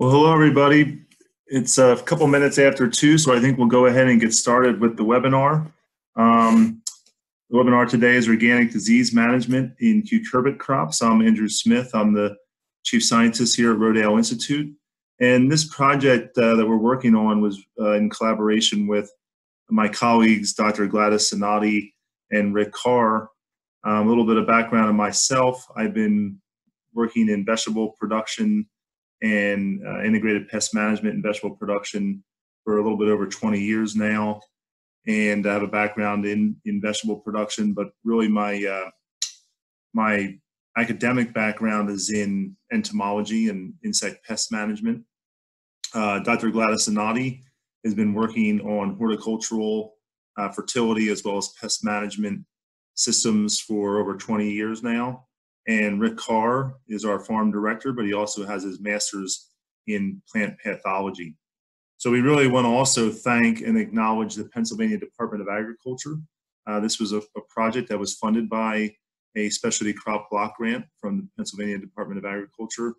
Well, hello, everybody. It's a couple minutes after two, so I think we'll go ahead and get started with the webinar. Um, the webinar today is Organic Disease Management in Cucurbit Crops. I'm Andrew Smith. I'm the Chief Scientist here at Rodale Institute. And this project uh, that we're working on was uh, in collaboration with my colleagues, Dr. Gladis Zinati and Rick Carr. Um, a little bit of background on myself. I've been working in vegetable production and uh, integrated pest management and vegetable production for a little bit over 20 years now. And I have a background in, in vegetable production, but really my, uh, my academic background is in entomology and insect pest management. Uh, Dr. Gladis Zinati has been working on horticultural uh, fertility as well as pest management systems for over 20 years now. And Rick Carr is our farm director, but he also has his master's in plant pathology. So we really want to also thank and acknowledge the Pennsylvania Department of Agriculture. Uh, this was a, a, project that was funded by a specialty crop block grant from the Pennsylvania Department of Agriculture.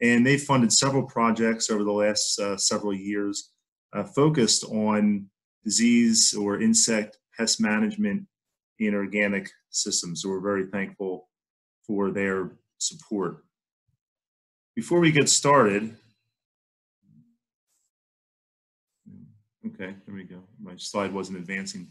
And they funded several projects over the last uh, several years uh, focused on disease or insect pest management in organic systems. So we're very thankful for their support. Before we get started, okay, there we go. My slide wasn't advancing.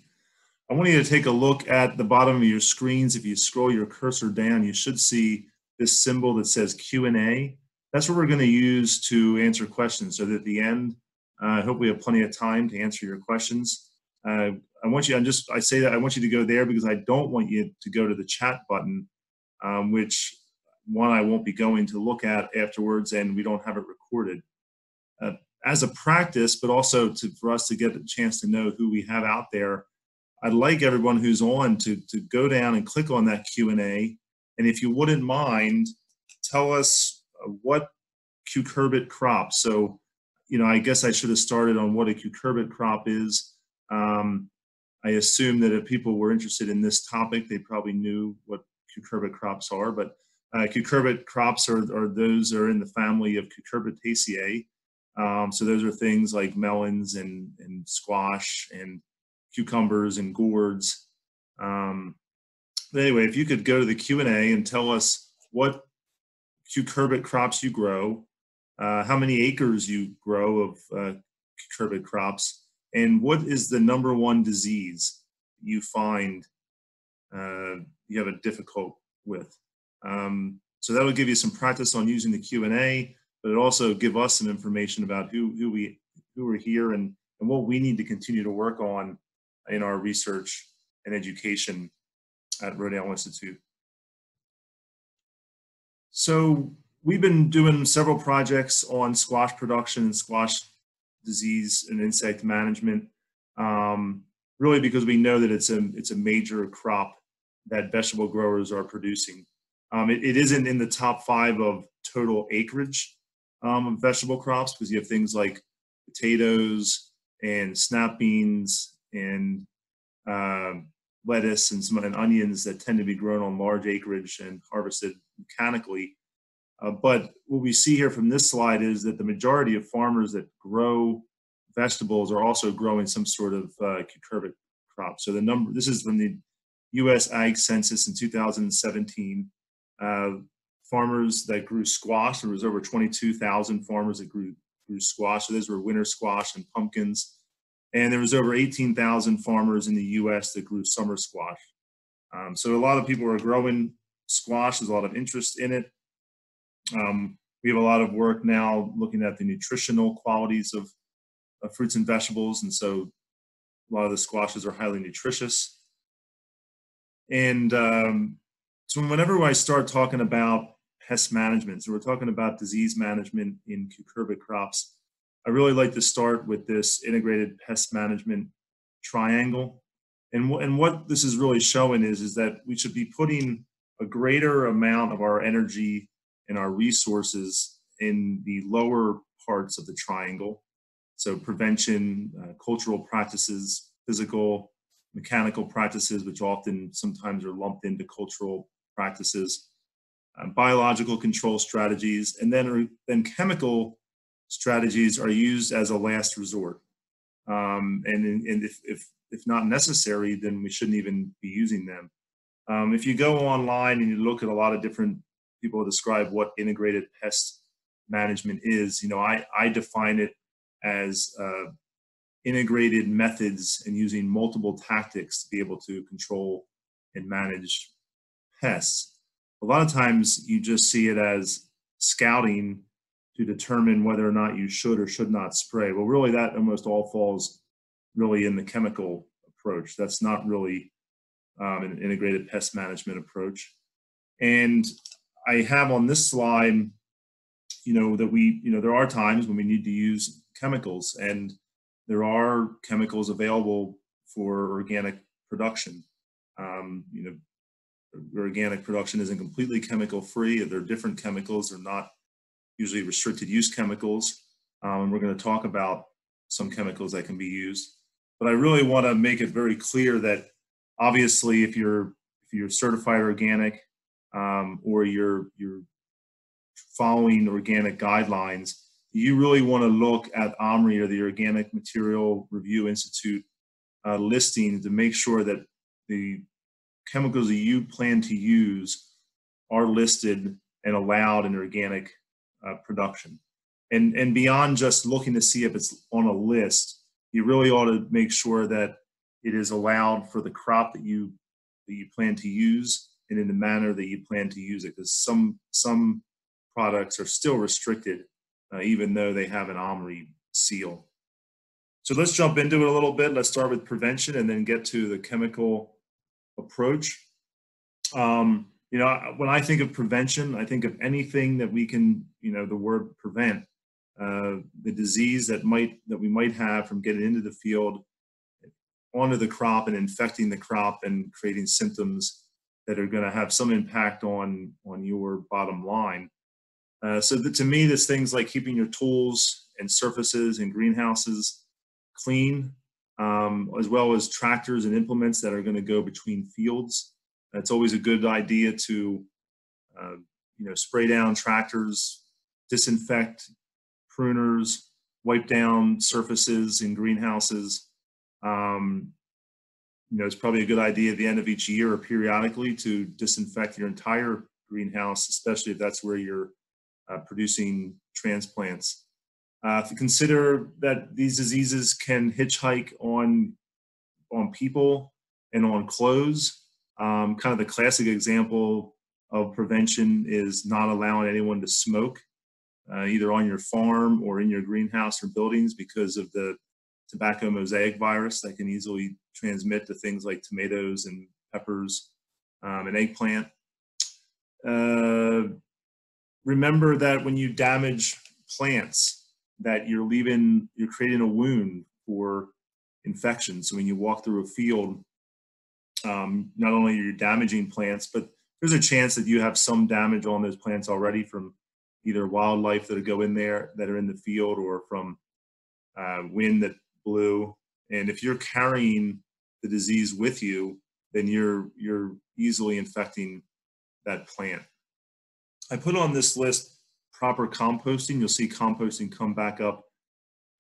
I want you to take a look at the bottom of your screens. If you scroll your cursor down, you should see this symbol that says Q&A. That's what we're going to use to answer questions. So that at the end, uh, I hope we have plenty of time to answer your questions. Uh, I want you, I'm just, I say that I want you to go there because I don't want you to go to the chat button um, which one I won't be going to look at afterwards, and we don't have it recorded. Uh, as a practice, but also to, for us to get a chance to know who we have out there, I'd like everyone who's on to, to go down and click on that Q&A. And if you wouldn't mind, tell us uh, what cucurbit crop. So, you know, I guess I should have started on what a cucurbit crop is. Um, I assume that if people were interested in this topic, they probably knew what cucurbit crops are, but uh, cucurbit crops are, are those are in the family of cucurbitaceae. Um, so those are things like melons and, and squash and cucumbers and gourds. Um, anyway, if you could go to the Q&A and tell us what cucurbit crops you grow, uh, how many acres you grow of uh, cucurbit crops, and what is the number one disease you find uh, you have a difficult with. Um, so that'll give you some practice on using the Q&A, but it also give us some information about who, who we who are here and, and what we need to continue to work on in our research and education at Rodale Institute. So we've been doing several projects on squash production and squash disease and insect management, um, really because we know that it's a, it's a major crop that vegetable growers are producing. Um, it, it isn't in the top five of total acreage um, of vegetable crops because you have things like potatoes and snap beans and uh, lettuce and some and onions that tend to be grown on large acreage and harvested mechanically. Uh, but what we see here from this slide is that the majority of farmers that grow vegetables are also growing some sort of uh, cucurbit crop. So the number, this is from the U.S. Ag Census in 2017. Uh, farmers that grew squash, there was over 22,000 farmers that grew, grew squash. So those were winter squash and pumpkins. And there was over 18,000 farmers in the U.S. that grew summer squash. Um, so a lot of people are growing squash. There's a lot of interest in it. Um, we have a lot of work now looking at the nutritional qualities of, of fruits and vegetables. And so a lot of the squashes are highly nutritious. And um, so whenever I start talking about pest management, so we're talking about disease management in cucurbit crops, I really like to start with this integrated pest management triangle. And, and what this is really showing is, is that we should be putting a greater amount of our energy and our resources in the lower parts of the triangle. So prevention, uh, cultural practices, physical mechanical practices, which often sometimes are lumped into cultural practices, um, biological control strategies, and then, then chemical strategies are used as a last resort. Um, and and if, if, if not necessary, then we shouldn't even be using them. Um, if you go online and you look at a lot of different people describe what integrated pest management is, you know, I, I define it as uh, integrated methods and using multiple tactics to be able to control and manage pests. A lot of times you just see it as scouting to determine whether or not you should or should not spray. Well, really, that almost all falls really in the chemical approach. That's not really um, an integrated pest management approach. And I have on this slide, you know, that we, you know, there are times when we need to use chemicals, and there are chemicals available for organic production. Um, you know, organic production isn't completely chemical free. There are different chemicals. They're not usually restricted use chemicals. Um, we're going to talk about some chemicals that can be used. But I really want to make it very clear that obviously if you're if you're certified organic um, or you're you're following organic guidelines, you really want to look at OMRI or the Organic Material Review Institute uh, listing to make sure that the chemicals that you plan to use are listed and allowed in organic uh, production. And, and beyond just looking to see if it's on a list, you really ought to make sure that it is allowed for the crop that you that you plan to use and in the manner that you plan to use it because some some products are still restricted uh, even though they have an OMRI seal. So let's jump into it a little bit. Let's start with prevention and then get to the chemical approach. Um, you know, when I think of prevention, I think of anything that we can, you know, the word prevent, uh, the disease that might that we might have from getting into the field, onto the crop and infecting the crop and creating symptoms that are going to have some impact on on your bottom line. Uh, so to me, there's things like keeping your tools and surfaces and greenhouses clean, um, as well as tractors and implements that are going to go between fields. It's always a good idea to, uh, you know, spray down tractors, disinfect pruners, wipe down surfaces in greenhouses. Um, you know, it's probably a good idea at the end of each year or periodically to disinfect your entire greenhouse, especially if that's where you're uh, producing transplants. Uh, you consider that these diseases can hitchhike on on people and on clothes, um, kind of the classic example of prevention is not allowing anyone to smoke, uh, either on your farm or in your greenhouse or buildings because of the tobacco mosaic virus that can easily transmit to things like tomatoes and peppers um, and eggplant. Uh, remember that when you damage plants, that you're leaving, you're creating a wound for infection. So when you walk through a field um, not only are you damaging plants, but there's a chance that you have some damage on those plants already from either wildlife that go in there that are in the field or from uh, wind that blew. And if you're carrying the disease with you, then you're you're easily infecting that plant. I put on this list proper composting. You'll see composting come back up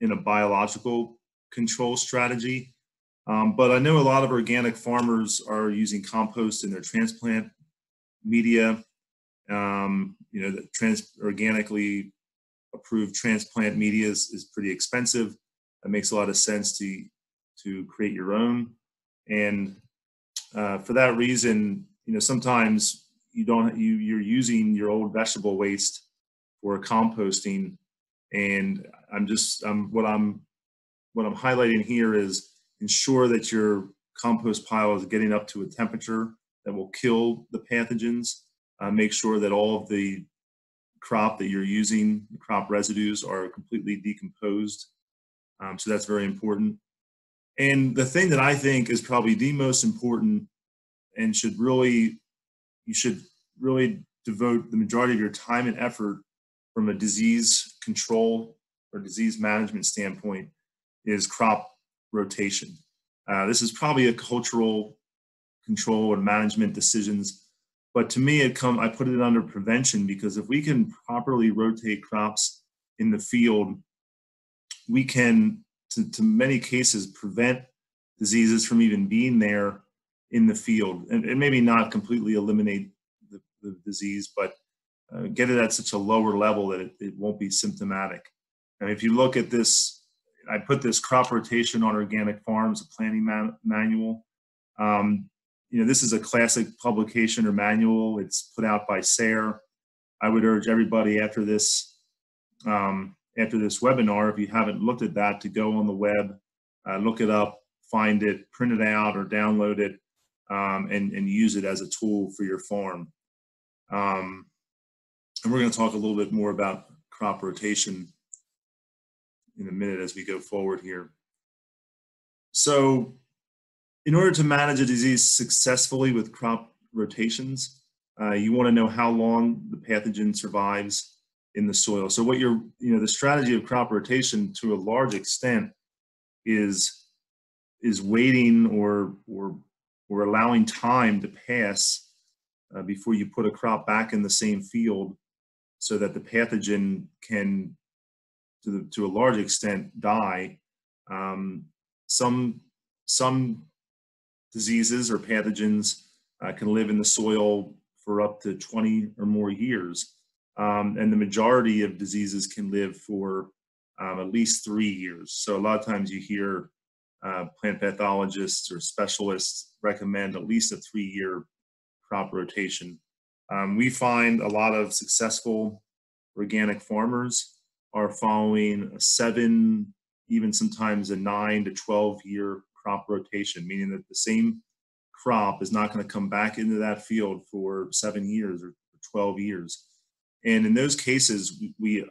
in a biological control strategy. Um, but I know a lot of organic farmers are using compost in their transplant media. Um, you know, the trans organically approved transplant media is, is pretty expensive. It makes a lot of sense to to create your own. And uh, for that reason, you know, sometimes you don't you you're using your old vegetable waste for composting. And I'm just I'm what I'm what I'm highlighting here is ensure that your compost pile is getting up to a temperature that will kill the pathogens. Uh, make sure that all of the crop that you're using, the crop residues, are completely decomposed. Um, so that's very important. And the thing that I think is probably the most important and should really, you should really devote the majority of your time and effort from a disease control or disease management standpoint is crop rotation. Uh, this is probably a cultural control and management decisions, but to me, it come I put it under prevention because if we can properly rotate crops in the field we can, to, to many cases, prevent diseases from even being there in the field, and, and maybe not completely eliminate the, the disease, but uh, get it at such a lower level that it, it won't be symptomatic. And if you look at this, I put this crop rotation on organic farms, a planning man, manual. Um, you know, this is a classic publication or manual. It's put out by SARE. I would urge everybody after this um, after this webinar, if you haven't looked at that, to go on the web, uh, look it up, find it, print it out, or download it, um, and, and use it as a tool for your farm. Um, and we're going to talk a little bit more about crop rotation in a minute as we go forward here. So in order to manage a disease successfully with crop rotations, uh, you want to know how long the pathogen survives in the soil. So what you're, you know, the strategy of crop rotation to a large extent is is waiting or or or allowing time to pass uh, before you put a crop back in the same field so that the pathogen can to the, to a large extent die um, some some diseases or pathogens uh, can live in the soil for up to 20 or more years. Um, and the majority of diseases can live for um, at least three years. So a lot of times you hear uh, plant pathologists or specialists recommend at least a three-year crop rotation. Um, we find a lot of successful organic farmers are following a seven, even sometimes a nine to 12 year crop rotation, meaning that the same crop is not going to come back into that field for seven years or 12 years. And in those cases, we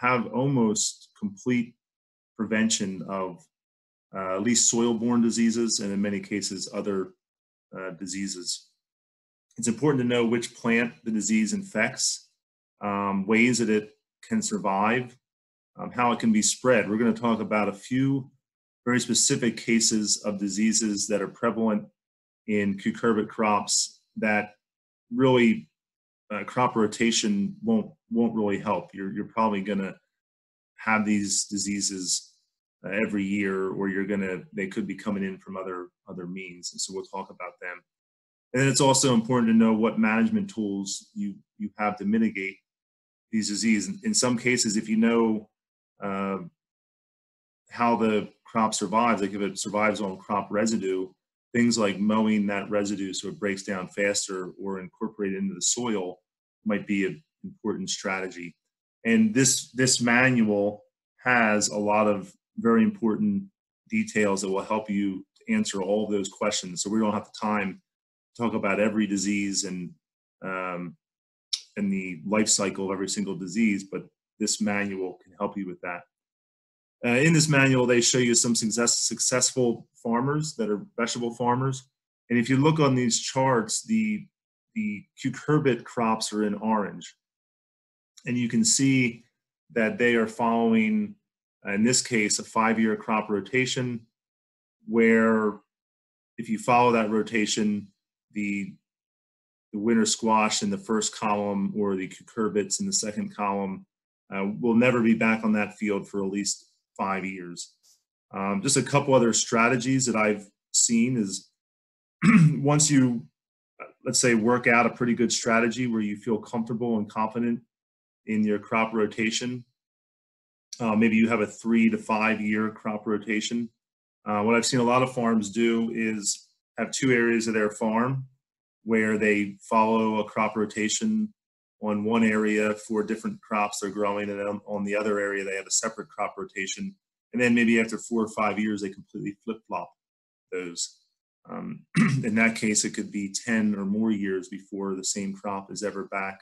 have almost complete prevention of uh, at least soil-borne diseases and in many cases other uh, diseases. It's important to know which plant the disease infects, um, ways that it can survive, um, how it can be spread. We're going to talk about a few very specific cases of diseases that are prevalent in cucurbit crops that really uh, crop rotation won't won't really help. You're you're probably going to have these diseases uh, every year, or you're to they could be coming in from other other means, and so we'll talk about them. And then it's also important to know what management tools you you have to mitigate these diseases. In, some cases, if you know uh, how the crop survives, like if it survives on crop residue, things like mowing that residue so it breaks down faster or incorporate it into the soil might be an important strategy. And this, this manual has a lot of very important details that will help you answer all of those questions. So we don't have the time to talk about every disease and um, and the life cycle of every single disease, but this manual can help you with that. Uh, in this manual, they show you some success, successful farmers that are vegetable farmers. And if you look on these charts, the, the cucurbit crops are in orange. And you can see that they are following, in this case, a five-year crop rotation, where if you follow that rotation, the, the winter squash in the first column or the cucurbits in the second column uh, will never be back on that field for at least five years. Um, just a couple other strategies that I've seen is once you, let's say, work out a pretty good strategy where you feel comfortable and confident in your crop rotation, uh, maybe you have a three to five year crop rotation. Uh, what I've seen a lot of farms do is have two areas of their farm where they follow a crop rotation on one area for different crops they're growing, and then on the other area they have a separate crop rotation. And then maybe after four or five years, they completely flip flop those. Um, in that case, it could be 10 or more years before the same crop is ever back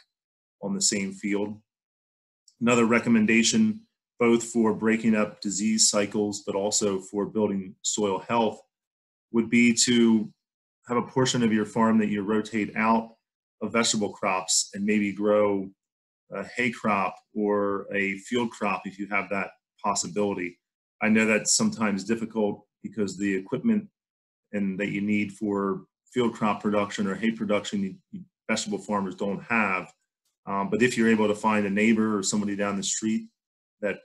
on the same field. Another recommendation, both for breaking up disease cycles, but also for building soil health, would be to have a portion of your farm that you rotate out of vegetable crops and maybe grow a hay crop or a field crop if you have that possibility. I know that's sometimes difficult because the equipment and that you need for field crop production or hay production, you, vegetable farmers don't have. Um, but if you're able to find a neighbor or somebody down the street that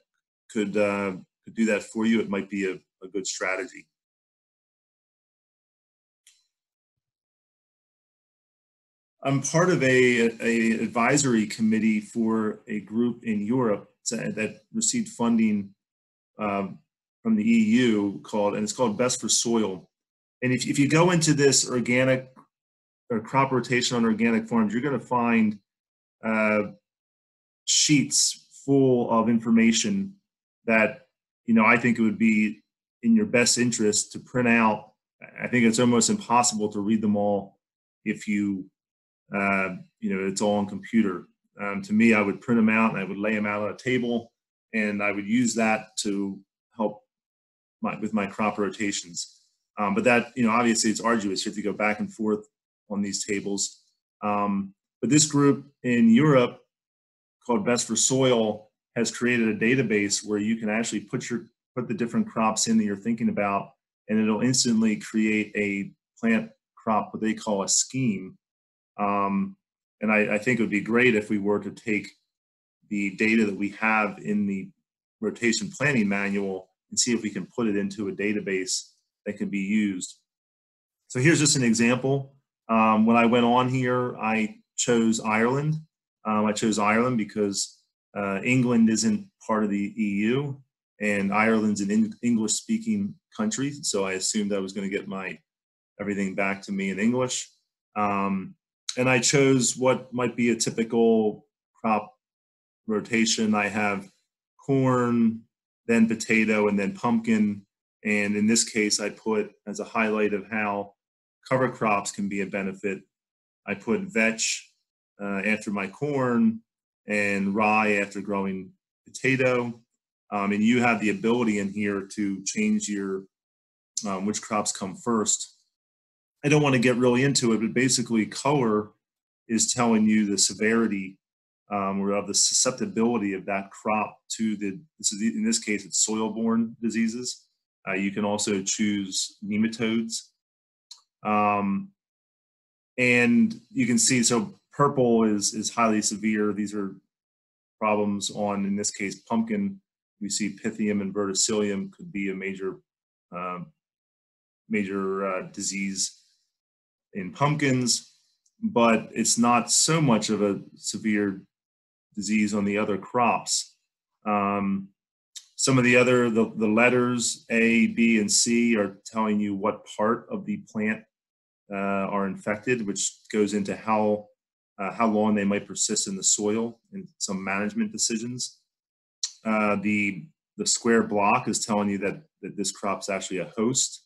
could uh, could do that for you, it might be a, a good strategy. I'm part of a, a advisory committee for a group in Europe that received funding um, from the EU called, and it's called Best for Soil. And if, if you go into this organic or crop rotation on organic farms, you're going to find uh, sheets full of information that, you know, I think it would be in your best interest to print out. I think it's almost impossible to read them all if you uh, you know, it's all on computer. Um, to me, I would print them out and I would lay them out on a table, and I would use that to help my, with my crop rotations. Um, but that, you know, obviously it's arduous. You have to go back and forth on these tables. Um, but this group in Europe called Best for Soil has created a database where you can actually put your put the different crops in that you're thinking about, and it'll instantly create a plant crop, what they call a scheme, um, and I, I, think it would be great if we were to take the data that we have in the rotation planning manual and see if we can put it into a database that can be used. So here's just an example. Um, when I went on here, I chose Ireland. Um, I chose Ireland because uh, England isn't part of the EU and Ireland's an English speaking country. So I assumed I was going to get my everything back to me in English. Um, and I chose what might be a typical crop rotation. I have corn, then potato, and then pumpkin. And in this case, I put as a highlight of how cover crops can be a benefit. I put vetch uh, after my corn and rye after growing potato. Um, and you have the ability in here to change your um, which crops come first I don't want to get really into it, but basically, color is telling you the severity um, or of the susceptibility of that crop to the. This is in this case, it's soil-borne diseases. Uh, you can also choose nematodes, um, and you can see so purple is is highly severe. These are problems on, in this case, pumpkin. We see Pythium and verticillium could be a major um, major uh, disease in pumpkins, but it's not so much of a severe disease on the other crops. Um, some of the other, the, the letters A, B, and C are telling you what part of the plant uh, are infected, which goes into how, uh, how long they might persist in the soil and some management decisions. Uh, the, the square block is telling you that, that this crop's actually a host.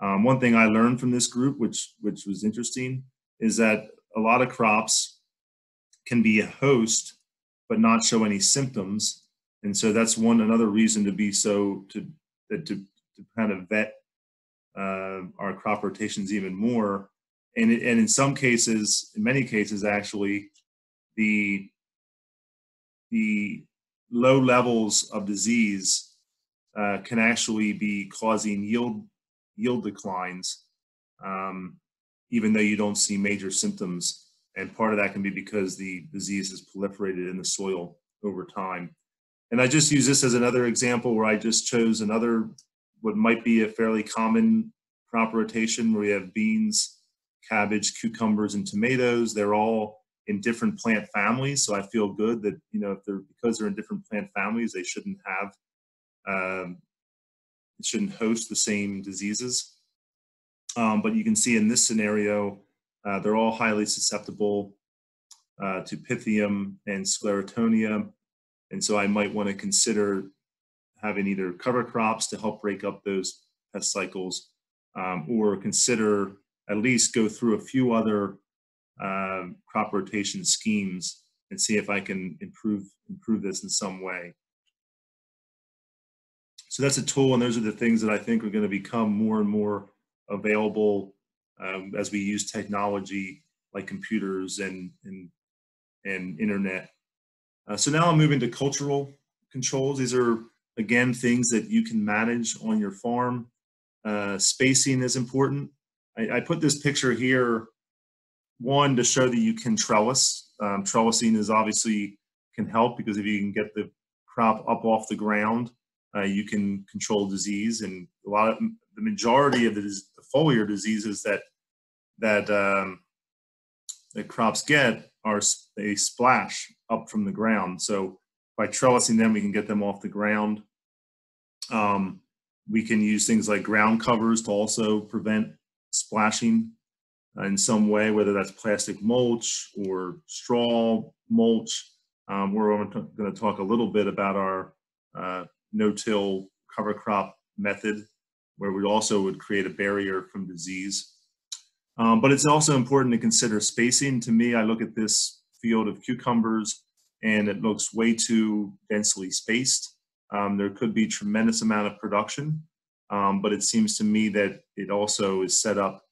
Um, one thing I learned from this group, which which was interesting, is that a lot of crops can be a host but not show any symptoms, and so that's one another reason to be so to to to kind of vet uh, our crop rotations even more. And and in some cases, in many cases, actually, the the low levels of disease uh, can actually be causing yield yield declines, um, even though you don't see major symptoms. And part of that can be because the disease has proliferated in the soil over time. And I just use this as another example where I just chose another, what might be a fairly common crop rotation where we have beans, cabbage, cucumbers, and tomatoes. They're all in different plant families. So I feel good that, you know, if they're, because they're in different plant families, they shouldn't have um, shouldn't host the same diseases. Um, but you can see in this scenario, uh, they're all highly susceptible uh, to Pythium and Sclerotinia. And so I might want to consider having either cover crops to help break up those pest cycles um, or consider at least go through a few other um, crop rotation schemes and see if I can improve improve this in some way. So that's a tool, and those are the things that I think are going to become more and more available um, as we use technology like computers and and, and internet. Uh, so now I'm moving to cultural controls. These are again things that you can manage on your farm. Uh, spacing is important. I, I, put this picture here, one to show that you can trellis. Um, trellising is obviously can help because if you can get the crop up off the ground, uh, you can control disease. And a lot of the majority of the, the foliar diseases that that um, that crops get are they splash up from the ground. So by trellising them, we can get them off the ground. Um, we can use things like ground covers to also prevent splashing in some way, whether that's plastic mulch or straw mulch. Um, we're going to talk a little bit about our uh, no-till cover crop method, where we also would create a barrier from disease. Um, but it's also important to consider spacing. To me, I look at this field of cucumbers and it looks way too densely spaced. Um, there could be tremendous amount of production, um, but it seems to me that it also is set up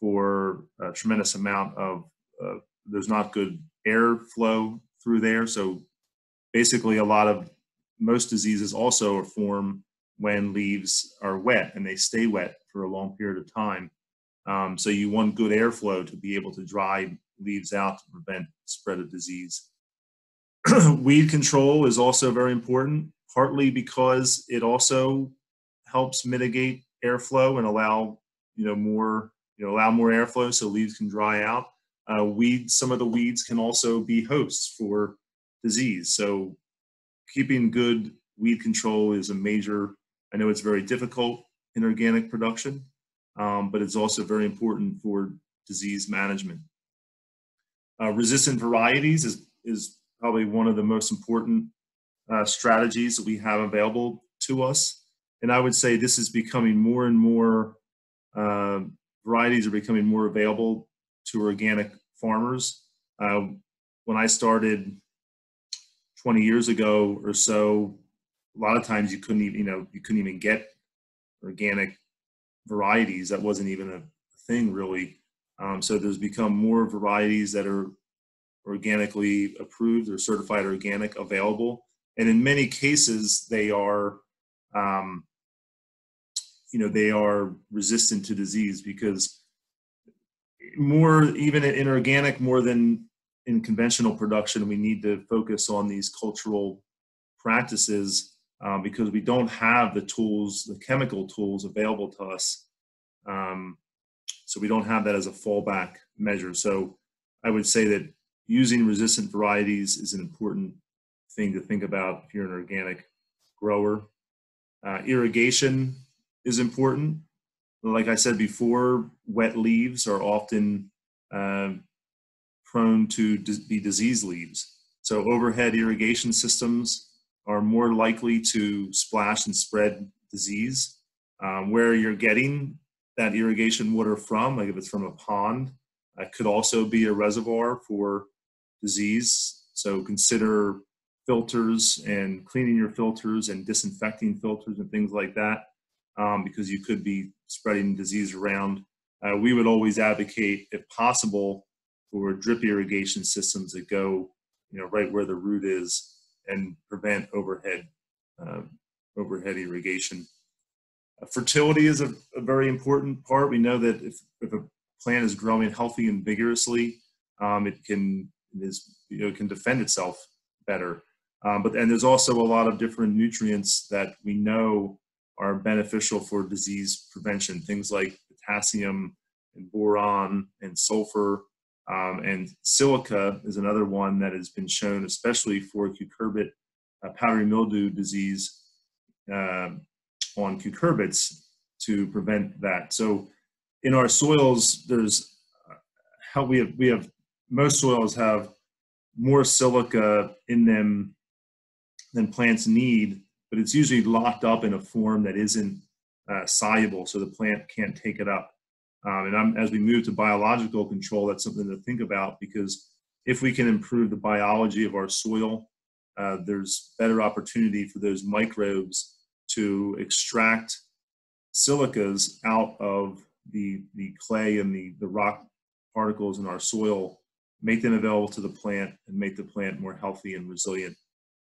for a tremendous amount of, uh, there's not good air flow through there. So basically a lot of, most diseases also formed when leaves are wet and they stay wet for a long period of time. Um, so you want good airflow to be able to dry leaves out to prevent spread of disease. Weed control is also very important, partly because it also helps mitigate airflow and allow you know more you know allow more airflow so leaves can dry out. Uh, weeds, some of the weeds can also be hosts for disease. So keeping good weed control is a major. I know it's very difficult in organic production, um, but it's also very important for disease management. Uh, resistant varieties is, is probably one of the most important uh, strategies that we have available to us. And I would say this is becoming more and more, uh, varieties are becoming more available to organic farmers. Uh, when I started 20 years ago or so, a lot of times you couldn't even, you know, you couldn't even get organic varieties. That wasn't even a thing really. Um, so there's become more varieties that are organically approved or certified organic available. And in many cases, they are, um, you know, they are resistant to disease because more, even in organic, more than in conventional production, we need to focus on these cultural practices um, because we don't have the tools, the chemical tools available to us. Um, so we don't have that as a fallback measure. So I would say that using resistant varieties is an important thing to think about if you're an organic grower. Uh, irrigation is important. Like I said before, wet leaves are often uh, prone to be disease leaves. So overhead irrigation systems are more likely to splash and spread disease. Um, where you're getting that irrigation water from, like if it's from a pond, it could also be a reservoir for disease. So consider filters and cleaning your filters and disinfecting filters and things like that um, because you could be spreading disease around. Uh, we would always advocate, if possible, for drip irrigation systems that go, you know, right where the root is and prevent overhead uh, overhead irrigation. Uh, fertility is a, a, very important part. We know that if, if a plant is growing healthy and vigorously, um, it can it is you know can defend itself better. Um, but and there's also a lot of different nutrients that we know are beneficial for disease prevention. Things like potassium and boron and sulfur um, and silica is another one that has been shown, especially for cucurbit uh, powdery mildew disease uh, on cucurbits to prevent that. So in our soils, there's uh, how we have, we have, most soils have more silica in them than plants need, but it's usually locked up in a form that isn't uh, soluble, so the plant can't take it up. Um, and I'm, as we move to biological control, that's something to think about because if we can improve the biology of our soil, uh, there's better opportunity for those microbes to extract silicas out of the, the clay and the, the rock particles in our soil, make them available to the plant, and make the plant more healthy and resilient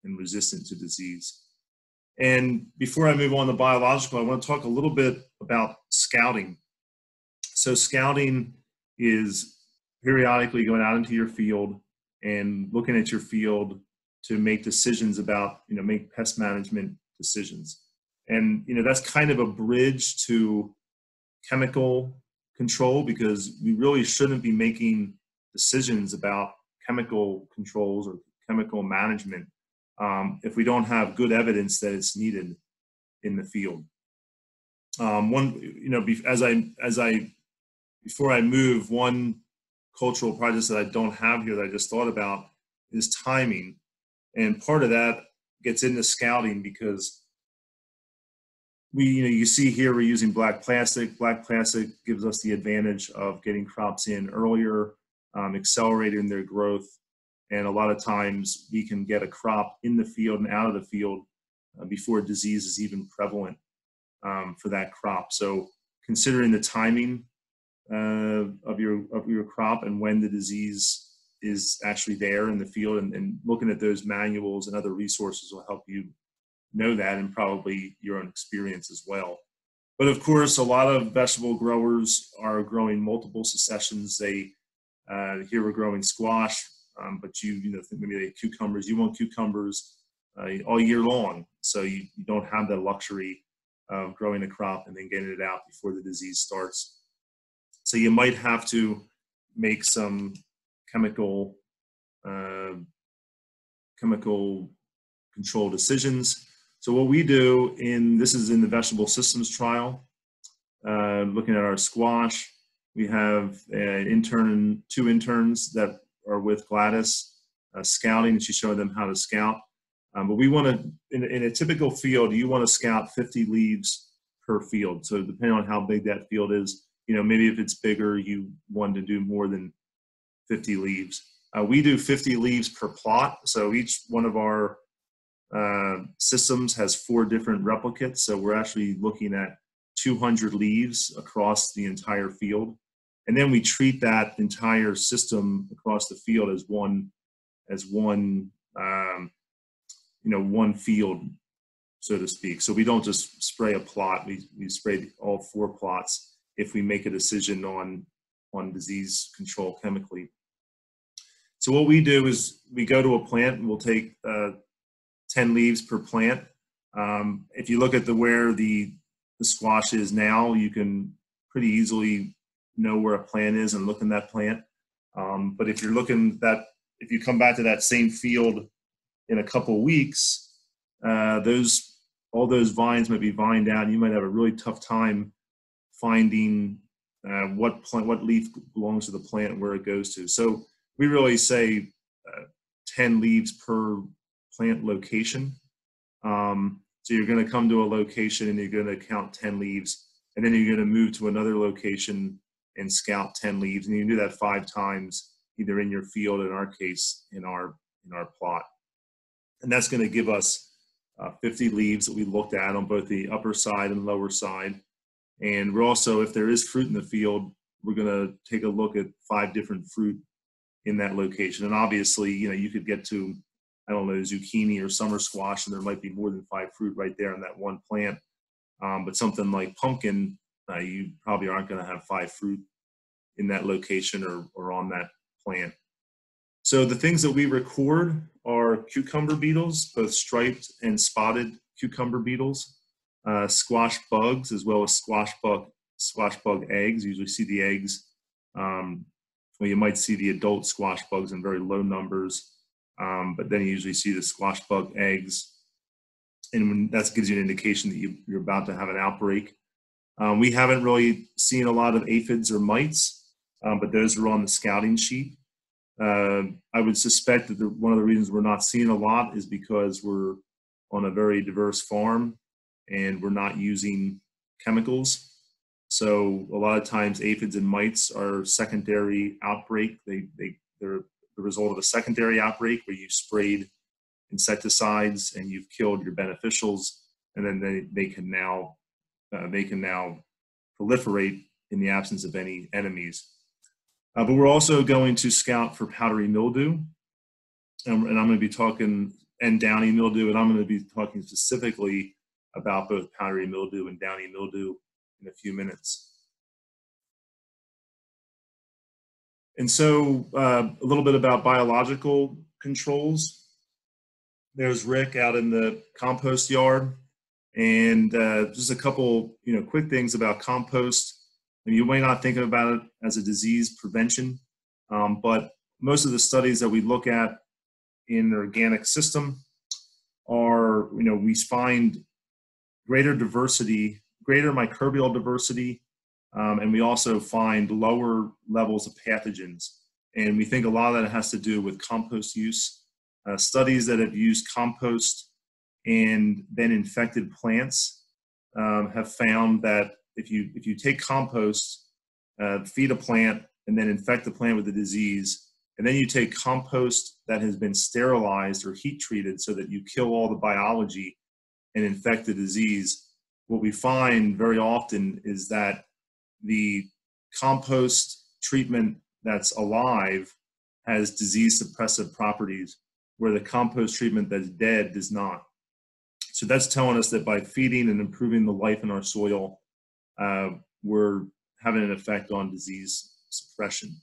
and resistant to disease. And before I move on to biological, I want to talk a little bit about scouting so scouting is periodically going out into your field and looking at your field to make decisions about, you know, make pest management decisions. And, you know, that's kind of a bridge to chemical control because we really shouldn't be making decisions about chemical controls or chemical management um, if we don't have good evidence that it's needed in the field. Um, one, you know, as I as I before I move, one cultural project that I don't have here that I just thought about is timing, and part of that gets into scouting because we, you know, you see here we're using black plastic. Black plastic gives us the advantage of getting crops in earlier, um, accelerating their growth, and a lot of times we can get a crop in the field and out of the field uh, before disease is even prevalent um, for that crop. So considering the timing uh, of your of your crop and when the disease is actually there in the field and, and looking at those manuals and other resources will help you know that and probably your own experience as well. But of course, a lot of vegetable growers are growing multiple successions. They uh, here we're growing squash, um, but you you know maybe they cucumbers. You want cucumbers uh, all year long, so you, you don't have the luxury of growing a crop and then getting it out before the disease starts. So you might have to make some chemical uh, chemical control decisions. So what we do in this is in the vegetable systems trial, uh, looking at our squash. We have an intern, two interns that are with Gladis uh, scouting, and she's showing them how to scout. Um, but we want to, in, in, a typical field, you want to scout 50 leaves per field. So depending on how big that field is, you know, maybe if it's bigger, you want to do more than 50 leaves. Uh, we do 50 leaves per plot. So each one of our uh, systems has four different replicates. So we're actually looking at 200 leaves across the entire field. And then we treat that entire system across the field as one, as one, um, you know, one field, so to speak. So we don't just spray a plot. We we spray all four plots if we make a decision on on disease control chemically. So what we do is we go to a plant and we'll take uh, 10 leaves per plant. Um, if you look at the where the, the squash is now, you can pretty easily know where a plant is and look in that plant. Um, but if you're looking that, if you come back to that same field in a couple weeks, uh, those all those vines might be vined. And you might have a really tough time finding uh, what plant, what leaf belongs to the plant, where it goes to. So we really say uh, 10 leaves per plant location. Um, so you're going to come to a location and you're going to count 10 leaves, and then you're going to move to another location and scout 10 leaves, and you do that five times, either in your field, in our case, in our in our plot, and that's going to give us uh, 50 leaves that we looked at on both the upper side and lower side. And we're also, if there is fruit in the field, we're going to take a look at five different fruit in that location. And obviously, you know, you could get to I don't know, zucchini or summer squash, and there might be more than five fruit right there in that one plant. Um, but something like pumpkin, uh, you probably aren't going to have five fruit in that location or, or on that plant. So the things that we record are cucumber beetles, both striped and spotted cucumber beetles, uh, squash bugs, as well as squash bug, squash bug eggs. You usually see the eggs. Um, well, you might see the adult squash bugs in very low numbers. Um, but then you usually see the squash bug eggs. And that gives you an indication that you, are about to have an outbreak. Um, we haven't really seen a lot of aphids or mites, um, but those are on the scouting sheet. Uh, I would suspect that the, one of the reasons we're not seeing a lot is because we're on a very diverse farm and we're not using chemicals. So a lot of times aphids and mites are secondary outbreak. They, they, they're the result of a secondary outbreak where you sprayed insecticides and you've killed your beneficials, and then they, they can now uh, they can now proliferate in the absence of any enemies. Uh, but we're also going to scout for powdery mildew, and, and I'm going to be talking and downy mildew, and I'm going to be talking specifically about both powdery mildew and downy mildew in a few minutes. And so uh, a little bit about biological controls. There's Rick out in the compost yard. And uh, just a couple, you know, quick things about compost. And you may not think about it as a disease prevention, um, but most of the studies that we look at in the organic system are, you know, we find greater diversity, greater microbial diversity, um, and we also find lower levels of pathogens. And we think a lot of that has to do with compost use. Uh, studies that have used compost and then infected plants um, have found that if you if you take compost, uh, feed a plant, and then infect the plant with the disease, and then you take compost that has been sterilized or heat treated so that you kill all the biology and infect the disease, what we find very often is that the compost treatment that's alive has disease suppressive properties where the compost treatment that's dead does not. So that's telling us that by feeding and improving the life in our soil, uh, we're having an effect on disease suppression.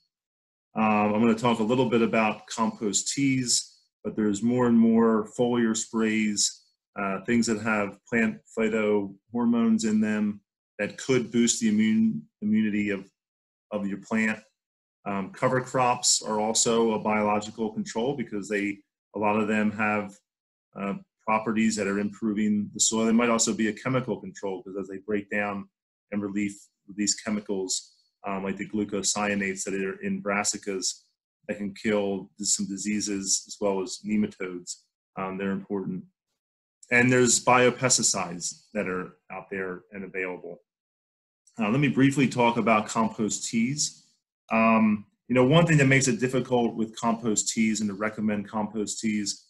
Um, I'm going to talk a little bit about compost teas, but there's more and more foliar sprays, uh, things that have plant phytohormones in them that could boost the immune immunity of, of your plant. Um, cover crops are also a biological control because they a lot of them have uh, properties that are improving the soil. They might also be a chemical control because as they break down and release these chemicals, um, like the glucosinolates that are in brassicas that can kill some diseases as well as nematodes. Um, they're important. And there's biopesticides that are out there and available. Uh, let me briefly talk about compost teas. Um, you know, one thing that makes it difficult with compost teas and to recommend compost teas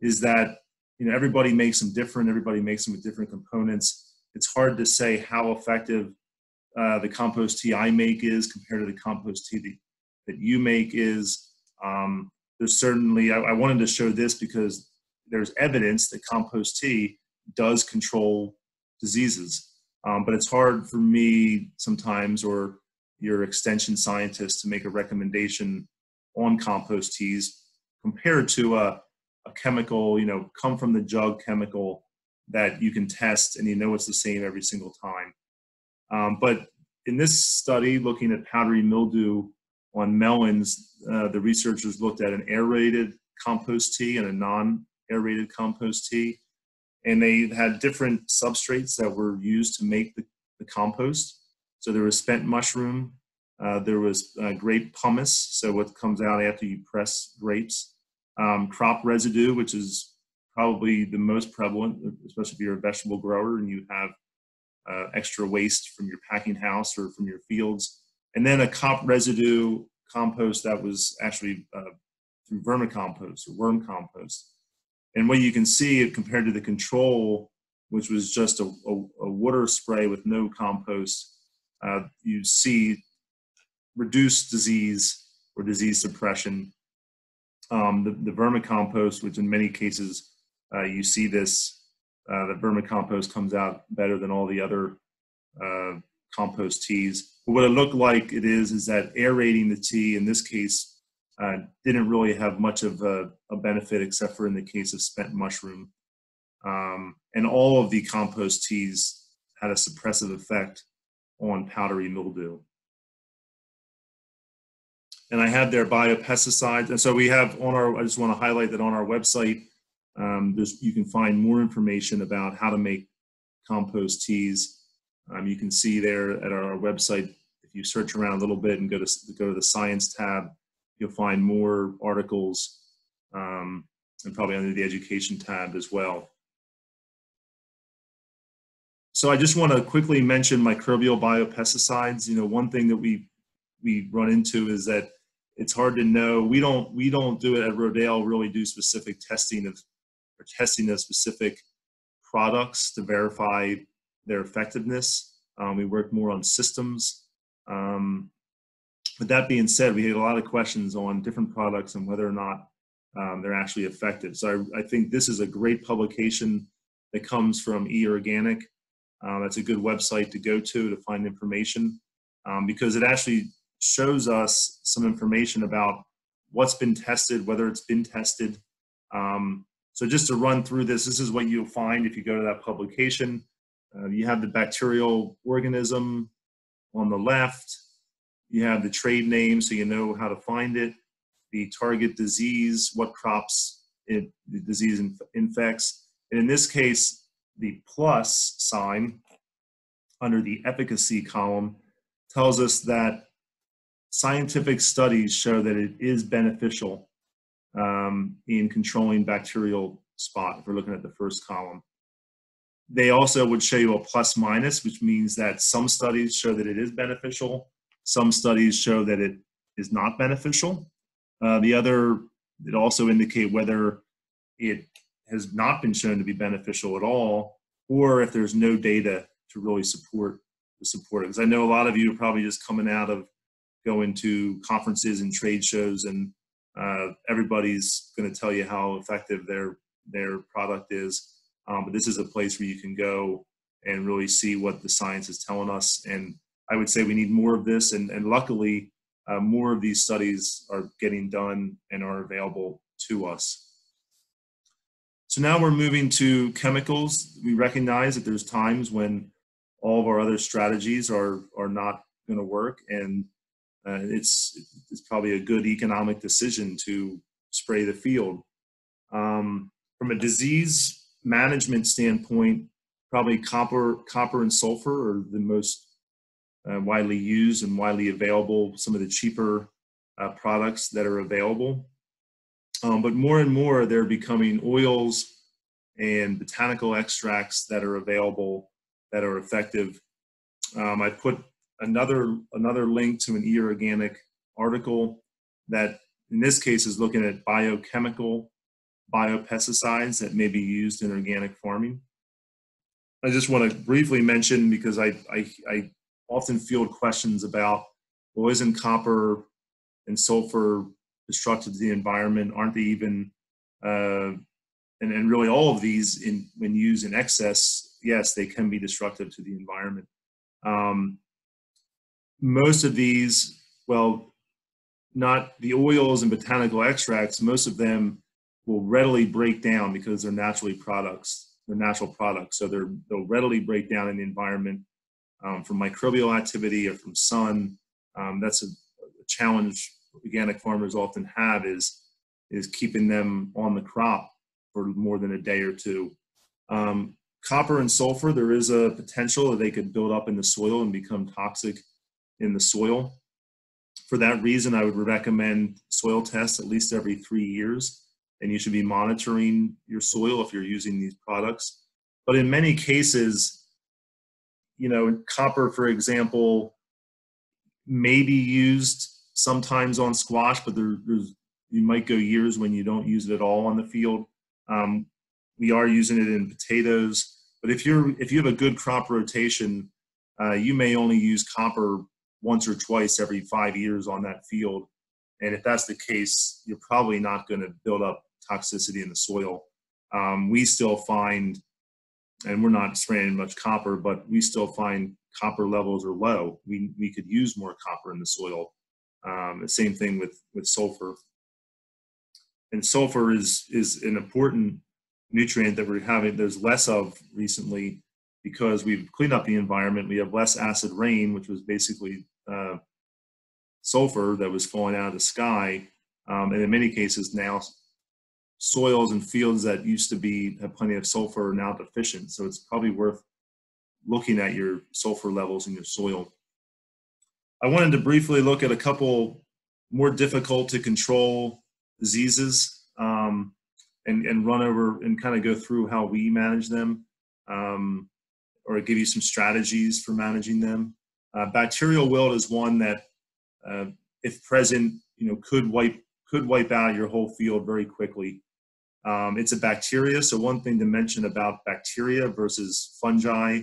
is that, you know, everybody makes them different, everybody makes them with different components. It's hard to say how effective uh, the compost tea I make is compared to the compost tea that, that you make is. Um, there's certainly, I, I, wanted to show this because there's evidence that compost tea does control diseases. Um, but it's hard for me sometimes or your extension scientist to make a recommendation on compost teas compared to a, a chemical, you know, come from the jug chemical that you can test and you know it's the same every single time. Um, but in this study, looking at powdery mildew on melons, uh, the researchers looked at an aerated compost tea and a non-aerated compost tea. And they had different substrates that were used to make the, the compost. So there was spent mushroom, uh, there was uh, grape pomace, so what comes out after you press grapes, um, crop residue, which is probably the most prevalent, especially if you're a vegetable grower and you have uh, extra waste from your packing house or from your fields, and then a crop residue compost that was actually uh, through vermicompost or worm compost. And what you can see compared to the control, which was just a, a, a water spray with no compost, uh, you see reduced disease or disease suppression. Um, the, the vermicompost, which in many cases uh, you see this uh, the vermicompost comes out better than all the other uh, compost teas. But what it looked like it is is that aerating the tea in this case uh, didn't really have much of a, a, benefit except for in the case of spent mushroom. Um, and all of the compost teas had a suppressive effect on powdery mildew. And I have their biopesticides. And so we have on our, I just want to highlight that on our website, um, there's, you can find more information about how to make compost teas. Um, you can see there at our website, if you search around a little bit and go to, go to the science tab, you'll find more articles um, and probably under the education tab as well. So I just want to quickly mention microbial biopesticides. You know, one thing that we we run into is that it's hard to know. We don't we don't do it at Rodale really do specific testing of or testing of specific products to verify their effectiveness. Um, we work more on systems. Um, but that being said, we had a lot of questions on different products and whether or not um, they're actually effective. So I, I, think this is a great publication that comes from eOrganic. Uh, that's a good website to go to to find information um, because it actually shows us some information about what's been tested, whether it's been tested, um, So just to run through this, this is what you'll find if you go to that publication. Uh, you have the bacterial organism on the left. You have the trade name, so you know how to find it. The target disease, what crops it, the disease inf infects. And in this case, the plus sign under the efficacy column tells us that scientific studies show that it is beneficial um, in controlling bacterial spot, if we're looking at the first column. They also would show you a plus minus, which means that some studies show that it is beneficial, some studies show that it is not beneficial. Uh, the other, it also indicate whether it has not been shown to be beneficial at all, or if there's no data to really support the support. Because I know a lot of you are probably just coming out of going to conferences and trade shows, and uh, everybody's going to tell you how effective their their product is. Um, but this is a place where you can go and really see what the science is telling us. And I would say we need more of this. And, and luckily, uh, more of these studies are getting done and are available to us. So now we're moving to chemicals. We recognize that there's times when all of our other strategies are, are not going to work. And uh, it's, it's probably a good economic decision to spray the field. Um, from a disease management standpoint, probably copper, copper and sulfur are the most uh, widely used and widely available, some of the cheaper uh, products that are available. Um, but more and more, they're becoming oils and botanical extracts that are available that are effective. Um, I put another another link to an e-organic article that, in this case, is looking at biochemical biopesticides that may be used in organic farming. I just want to briefly mention because I, I, I often field questions about, well, isn't copper and sulfur destructive to the environment? Aren't they even, uh, and, and really all of these, in, when used in excess, yes, they can be destructive to the environment. Um, most of these, well, not the oils and botanical extracts, most of them will readily break down because they're naturally products. They're natural products, so they're, they'll readily break down in the environment um, from microbial activity or from sun. Um, that's a, a, challenge organic farmers often have is is keeping them on the crop for more than a day or two. Um, copper and sulfur, there is a potential that they could build up in the soil and become toxic in the soil. For that reason, I would recommend soil tests at least every three years and you should be monitoring your soil if you're using these products. But in many cases, you know, copper, for example, may be used sometimes on squash, but there, there's you might go years when you don't use it at all on the field. Um, we are using it in potatoes, but if you're if you have a good crop rotation, uh, you may only use copper once or twice every five years on that field. And if that's the case, you're probably not going to build up toxicity in the soil. Um, we still find, and we're not spraying much copper, but we still find copper levels are low. We, we could use more copper in the soil. Um, the same thing with, with sulfur. And sulfur is, is an important nutrient that we're having, there's less of recently because we've cleaned up the environment. We have less acid rain, which was basically uh, sulfur that was falling out of the sky. Um, and in many cases now soils and fields that used to be have plenty of sulfur are now deficient. So it's probably worth looking at your sulfur levels in your soil. I wanted to briefly look at a couple more difficult to control diseases um, and, and run over and kind of go through how we manage them um, or give you some strategies for managing them. Uh, bacterial wilt is one that, uh, if present, you know, could wipe could wipe out your whole field very quickly. Um, it's a bacteria, so one thing to mention about bacteria versus fungi,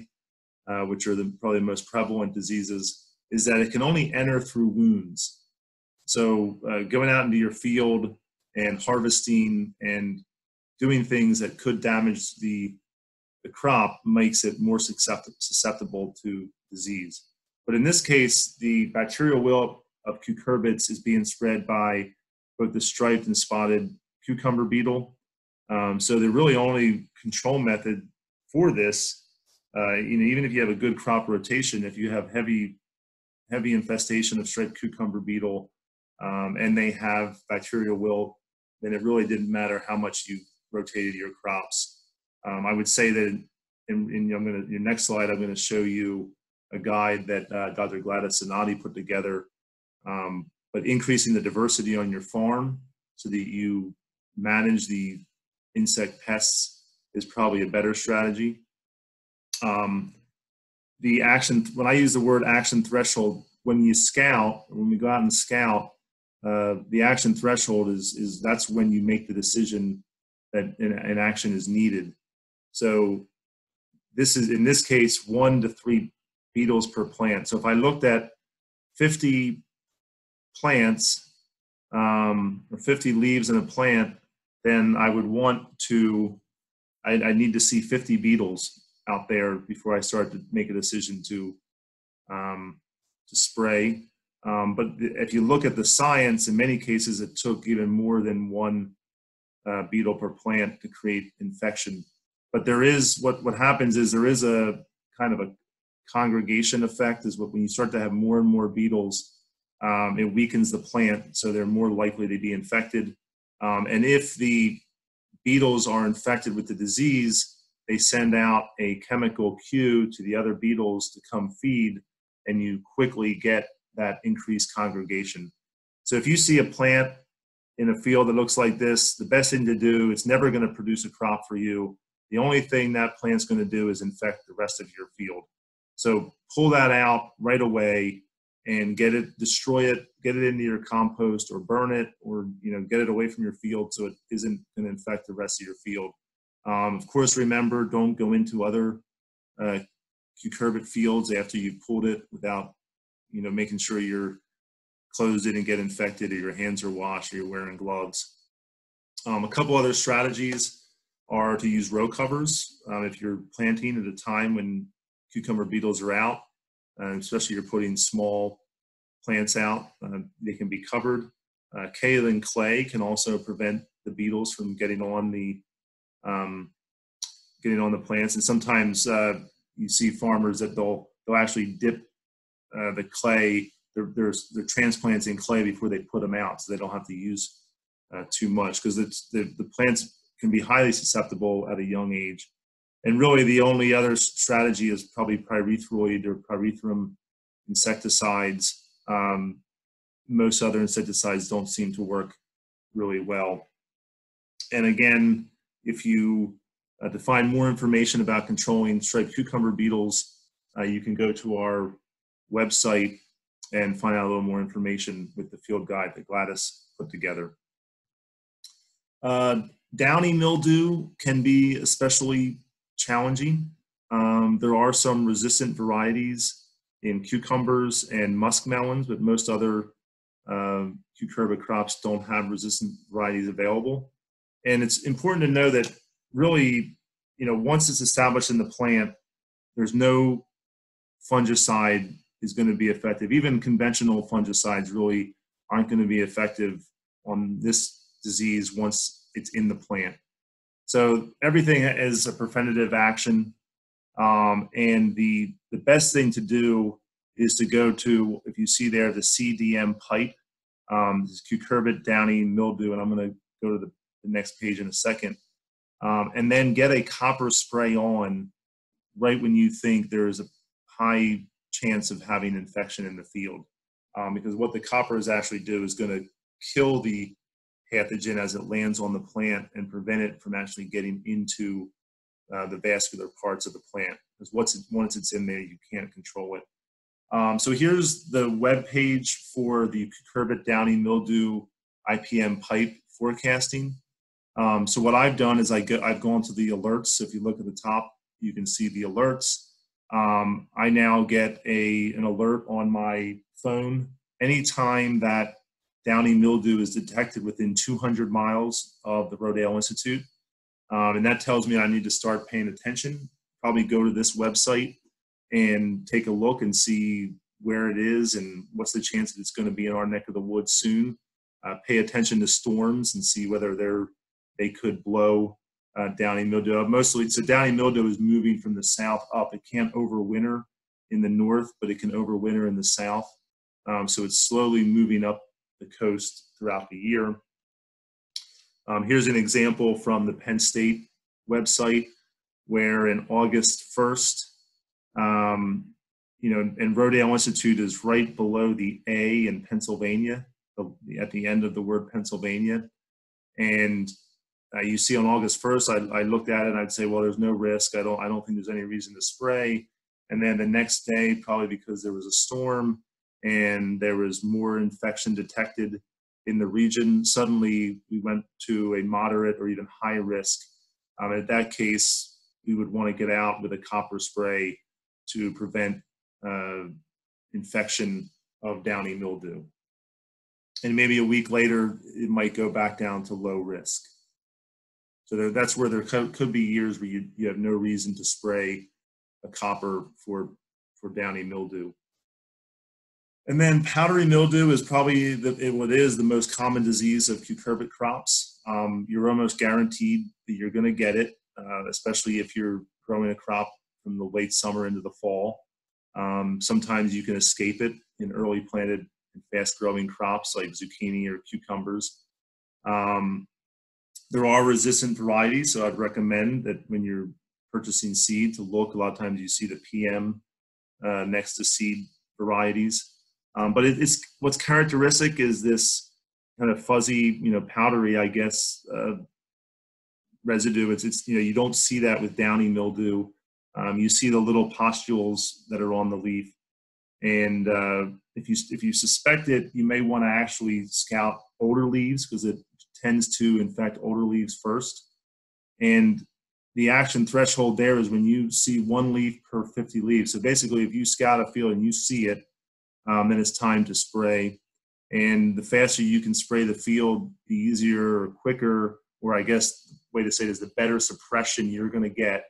uh, which are the, probably the most prevalent diseases, is that it can only enter through wounds. So uh, going out into your field and harvesting and doing things that could damage the, the crop makes it more susceptible to disease. But in this case, the bacterial wilt of cucurbits is being spread by both the striped and spotted cucumber beetle Um, so the really only control method for this, uh, you know, even if you have a good crop rotation, if you have heavy, heavy infestation of striped cucumber beetle, um, and they have bacterial wilt, then it really didn't matter how much you rotated your crops. Um, I would say that in, in, I'm to your next slide, I'm going to show you a guide that uh, Dr. Gladis Zinati put together, um, but increasing the diversity on your farm so that you manage the insect pests is probably a better strategy. Um, the action, when I use the word action threshold, when you scout, when we go out and scout, uh, the action threshold is, is that's when you make the decision that an, an action is needed. So this is, in this case, one to three beetles per plant. So if I looked at 50 plants um, or 50 leaves in a plant, then I would want to, I, I, need to see 50 beetles out there before I start to make a decision to, um, to spray. Um, but if you look at the science, in many cases, it took even more than one uh, beetle per plant to create infection. But there is what what happens is there is a kind of a congregation effect. Is what when you start to have more and more beetles, um, it weakens the plant, so they're more likely to be infected. Um, and if the beetles are infected with the disease, they send out a chemical cue to the other beetles to come feed, and you quickly get that increased congregation. So if you see a plant in a field that looks like this, the best thing to do, it's never going to produce a crop for you. The only thing that plant's going to do is infect the rest of your field. So pull that out right away and get it, destroy it, get it into your compost or burn it or, you know, get it away from your field so it isn't going to infect the rest of your field. Um, of course, remember, don't go into other uh, cucurbit fields after you've pulled it without, you know, making sure you're clothes didn't get infected or your hands are washed or you're wearing gloves. Um, a couple other strategies are to use row covers um, if you're planting at a time when cucumber beetles are out, uh, especially you're putting small plants out, uh, they can be covered. Uh, kaolin clay can also prevent the beetles from getting on the um, getting on the plants, and sometimes uh, you see farmers that they'll they'll actually dip uh, the clay they're, they're, they're transplanting clay before they put them out so they don't have to use uh, too much because the, the plants can be highly susceptible at a young age. And really the only other strategy is probably pyrethroid or pyrethrum insecticides. Um, most other insecticides don't seem to work really well. And again, if you uh, to find more information about controlling striped cucumber beetles, uh, you can go to our website and find out a little more information with the field guide that Gladis put together. Uh, downy mildew can be especially challenging. Um, there are some resistant varieties in cucumbers and muskmelons, but most other uh, cucurbit crops don't have resistant varieties available. And it's important to know that really, you know, once it's established in the plant, there's no fungicide is going to be effective. Even conventional fungicides really aren't going to be effective on this disease once it's in the plant. So everything is a preventative action. Um, and the, the best thing to do is to go to, if you see there, the CDM pipe, um, this cucurbit downy mildew, and I'm going to go to the, the next page in a second. Um, and then get a copper spray on right when you think there's a high chance of having infection in the field. Um, because what the coppers actually do is going to kill the pathogen as it lands on the plant and prevent it from actually getting into uh, the vascular parts of the plant. Because once, it, once it's in there, you can't control it. Um, so here's the web page for the cucurbit downy mildew IPM pipe forecasting. Um, so what I've done is I go, I've gone to the alerts. If you look at the top, you can see the alerts. Um, I now get a an alert on my phone anytime that downy mildew is detected within 200 miles of the Rodale Institute. Um, and that tells me I need to start paying attention. Probably go to this website and take a look and see where it is and what's the chance that it's going to be in our neck of the woods soon. Uh, pay attention to storms and see whether they're they could blow uh, downy mildew. Mostly, so downy mildew is moving from the south up. It can't overwinter in the north, but it can overwinter in the south. Um, so it's slowly moving up the coast throughout the year. Um, here's an example from the Penn State website where in August 1st, um, you know, and Rodale Institute is right below the A in Pennsylvania, at the end of the word Pennsylvania. And uh, you see on August 1st, I, I looked at it and I'd say, well, there's no risk. I don't, I don't think there's any reason to spray. And then the next day, probably because there was a storm and there was more infection detected in the region, suddenly we went to a moderate or even high risk. Um, in that case, we would want to get out with a copper spray to prevent uh, infection of downy mildew. And maybe a week later, it might go back down to low risk. So there, that's where there could, could be years where you, you have no reason to spray a copper for, for downy mildew. And then powdery mildew is probably the, what is the most common disease of cucurbit crops. Um, you're almost guaranteed that you're going to get it, uh, especially if you're growing a crop from the late summer into the fall. Um, sometimes you can escape it in early planted and fast growing crops like zucchini or cucumbers. Um, there are resistant varieties, so I'd recommend that when you're purchasing seed to look. A lot of times you see the PM uh, next to seed varieties. Um, but it, it's what's characteristic is this kind of fuzzy, you know, powdery, I guess, uh, residue. It's, it's, you know, you don't see that with downy mildew. Um, you see the little pustules that are on the leaf. And uh, if you if you suspect it, you may want to actually scout older leaves because it tends to infect older leaves first. And the action threshold there is when you see one leaf per 50 leaves. So basically, if you scout a field and you see it, um, then it's time to spray. And the faster you can spray the field, the easier or quicker, or I guess the way to say it is the better suppression you're going to get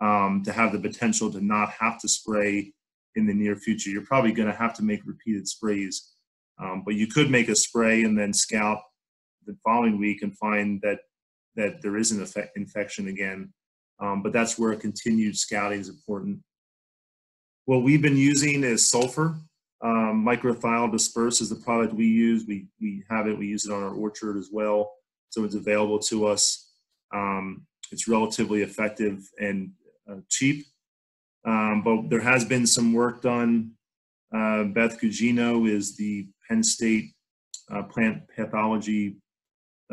um, to have the potential to not have to spray in the near future. You're probably going to have to make repeated sprays, um, but you could make a spray and then scout the following week and find that that there is an infection again. Um, but that's where continued scouting is important. What we've been using is sulfur. Um, Microthiol Disperss is the product we use. We, we have it, we use it on our orchard as well. So it's available to us. Um, it's relatively effective and uh, cheap. Um, but there has been some work done. Uh, Beth Gugino is the Penn State uh, plant pathology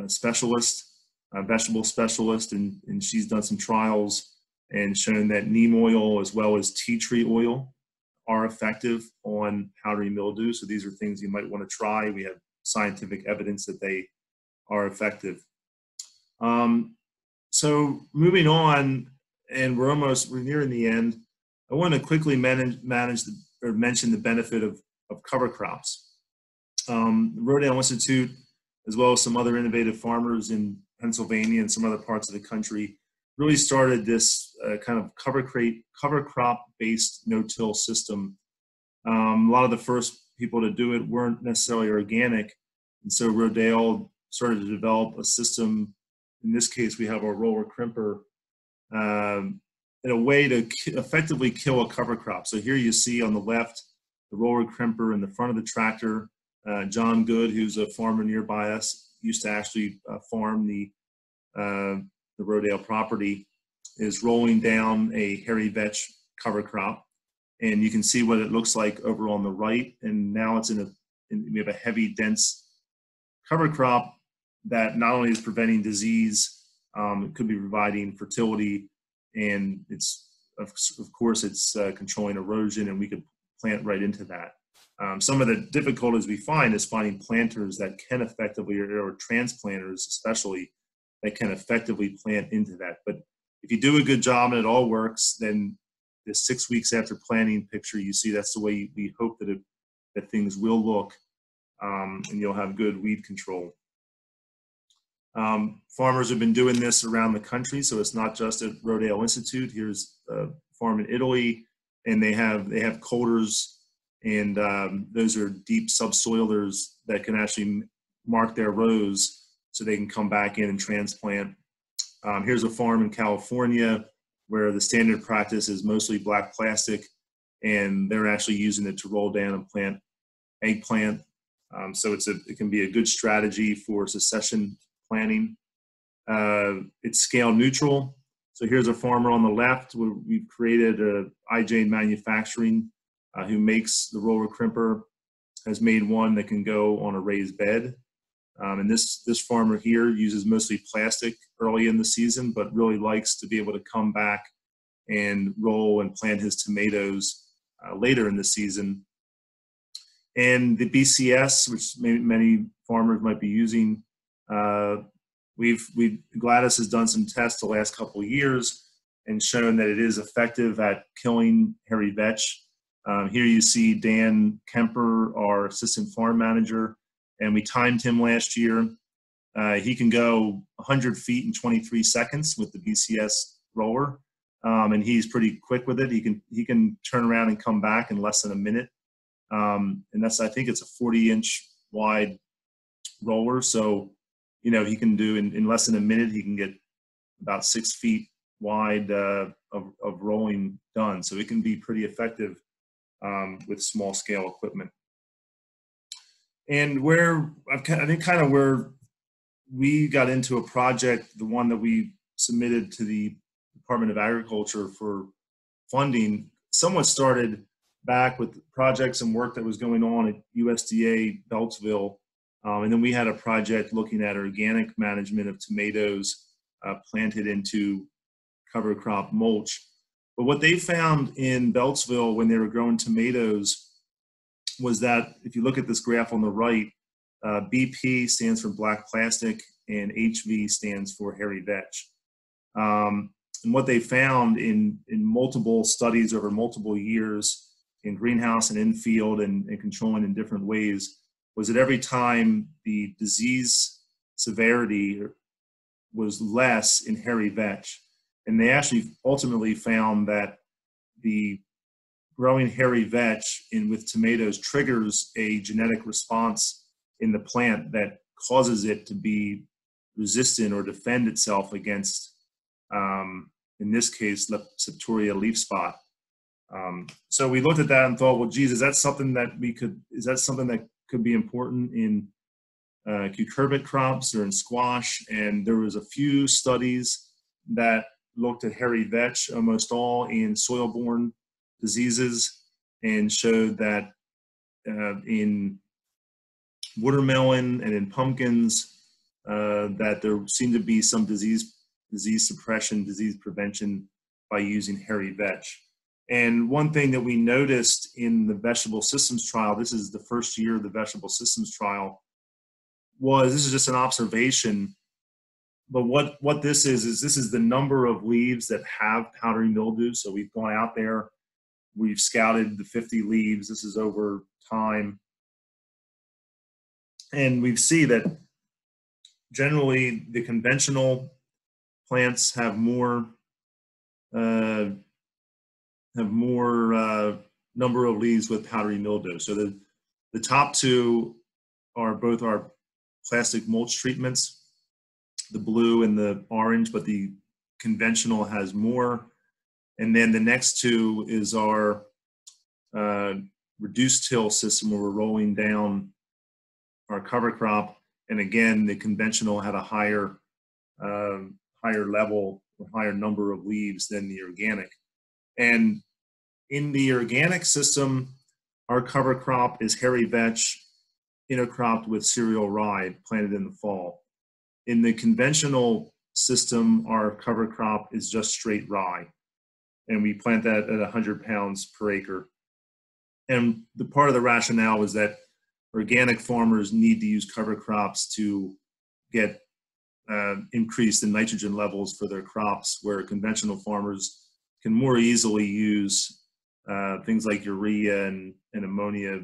uh, specialist, vegetable specialist, and, and she's done some trials and shown that neem oil as well as tea tree oil are effective on powdery mildew. So these are things you might want to try. We have scientific evidence that they are effective. Um, so moving on, and we're almost we're nearing the end. I want to quickly manage manage the, or mention the benefit of of cover crops. Um, the Rodale Institute, as well as some other innovative farmers in Pennsylvania and some other parts of the country, really started this uh, kind of cover crate cover crop based no-till system. Um, a lot of the first people to do it weren't necessarily organic, and so Rodale started to develop a system. In this case, we have our roller crimper um, in a way to effectively kill a cover crop. So here you see on the left the roller crimper in the front of the tractor. Uh, John Good, who's a farmer nearby us, used to actually uh, farm the uh, the Rodale property, is rolling down a hairy vetch cover crop, and you can see what it looks like over on the right. And now it's in a in, we have a heavy, dense cover crop that not only is preventing disease um, it could be providing fertility, and it's of, of course it's uh, controlling erosion, and we could plant right into that. Um, some of the difficulties we find is finding planters that can effectively, or, or transplanters especially, that can effectively plant into that. But if you do a good job and it all works, then the six weeks after planting picture, you see that's the way we hope that it, that things will look, um, and you'll have good weed control. Um, farmers have been doing this around the country, so it's not just at Rodale Institute. Here's a farm in Italy, and they have they have coulters, and um, those are deep subsoilers that can actually mark their rows so they can come back in and transplant. Um, here's a farm in California where the standard practice is mostly black plastic, and they're actually using it to roll down and plant eggplant. Um, so it's a, it can be a good strategy for succession planting. Uh, it's scale neutral. So here's a farmer on the left. Where we've created a IJ Manufacturing uh, who makes the roller crimper, has made one that can go on a raised bed. Um, and this, this farmer here uses mostly plastic early in the season, but really likes to be able to come back and roll and plant his tomatoes uh, later in the season. And the BCS, which many farmers might be using, uh, we've, we Gladis has done some tests the last couple years and shown that it is effective at killing hairy vetch. Um, here you see Dan Kemper, our assistant farm manager, and we timed him last year. Uh, he can go 100 feet in 23 seconds with the BCS roller, um, and he's pretty quick with it. He can he can turn around and come back in less than a minute, um, and that's I think it's a 40 inch wide roller. So, you know, he can do in, in less than a minute. He can get about six feet wide uh, of, of rolling done. So it can be pretty effective um, with small scale equipment and where I think kind of where we got into a project, the one that we submitted to the Department of Agriculture for funding, somewhat started back with projects and work that was going on at USDA Beltsville. Um, and then we had a project looking at organic management of tomatoes uh, planted into cover crop mulch. But what they found in Beltsville when they were growing tomatoes was that if you look at this graph on the right, uh, BP stands for black plastic and HV stands for hairy vetch. Um, and what they found in, in multiple studies over multiple years in greenhouse and in field and, and controlling in different ways was that every time the disease severity was less in hairy vetch. And they actually ultimately found that the growing hairy vetch in with tomatoes triggers a genetic response in the plant that causes it to be resistant or defend itself against, um, in this case, Septoria leaf spot. Um, so we looked at that and thought, well, geez, is that something that we could, is that something that could be important in uh, cucurbit crops or in squash? And there was a few studies that looked at hairy vetch, almost all in soil-borne diseases and showed that uh, in watermelon and in pumpkins uh, that there seemed to be some disease disease suppression, disease prevention by using hairy vetch. And one thing that we noticed in the vegetable systems trial, this is the first year of the vegetable systems trial, was this is just an observation. But what, what this is, is this is the number of leaves that have powdery mildew. So we've gone out there We've scouted the 50 leaves. This is over time. And we see that generally the conventional plants have more uh, have more uh, number of leaves with powdery mildew. So the, the top two are both our plastic mulch treatments, the blue and the orange, but the conventional has more and then the next two is our uh, reduced till system where we're rolling down our cover crop. And again, the conventional had a higher, uh, higher level, higher number of leaves than the organic. And in the organic system, our cover crop is hairy vetch intercropped with cereal rye planted in the fall. In the conventional system, our cover crop is just straight rye and we plant that at 100 pounds per acre. And the part of the rationale was that organic farmers need to use cover crops to get uh, in nitrogen levels for their crops, where conventional farmers can more easily use uh, things like urea and, and, ammonia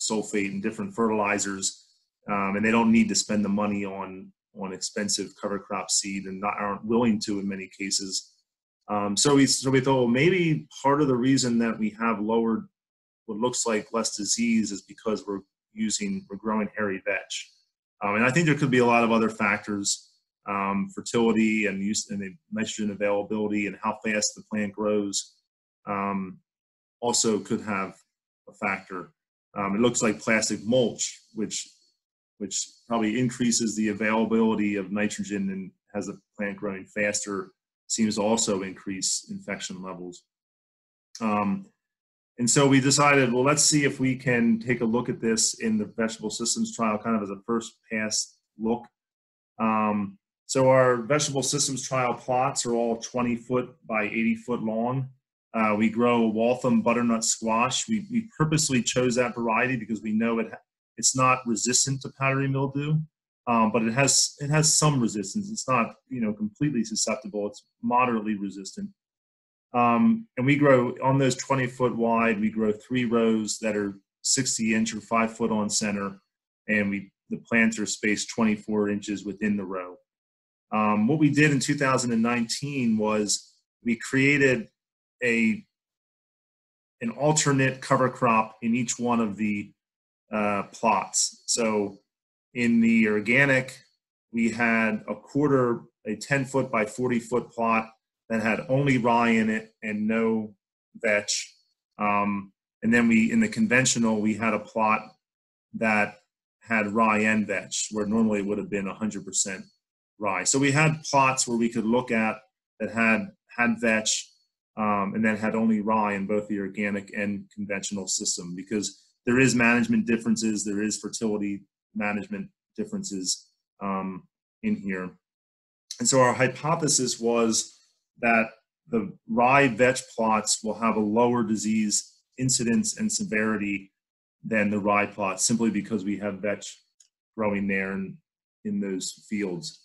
sulfate and different fertilizers, um, and they don't need to spend the money on on expensive cover crop seed and not, aren't willing to in many cases um, so we so we thought well, maybe part of the reason that we have lowered what looks like less disease is because we're using we're growing hairy vetch. Um, and I think there could be a lot of other factors, um, fertility and use and the nitrogen availability and how fast the plant grows um, also could have a factor. Um, it looks like plastic mulch, which which probably increases the availability of nitrogen and has the plant growing faster, seems to also increase infection levels. Um, and so we decided, well, let's see if we can take a look at this in the vegetable systems trial, kind of as a first pass look. Um, so our vegetable systems trial plots are all 20 foot by 80 foot long. Uh, we grow Waltham butternut squash. We, we purposely chose that variety because we know it it's not resistant to powdery mildew, um, but it has it has some resistance. It's not you know completely susceptible. It's moderately resistant. Um, and we grow on those 20 foot wide. We grow three rows that are 60 inch or five foot on center, and we the plants are spaced 24 inches within the row. Um, what we did in 2019 was we created a an alternate cover crop in each one of the uh, plots. So in the organic, we had a quarter, a 10 foot by 40 foot plot that had only rye in it and no vetch. Um, and then we, in the conventional, we had a plot that had rye and vetch, where normally it would have been 100% rye. So we had plots where we could look at that had had vetch um, and then had only rye in both the organic and conventional system because there is management differences, there is fertility management differences um, in here. And so our hypothesis was that the rye vetch plots will have a lower disease incidence and severity than the rye plots simply because we have vetch growing there in, in those fields.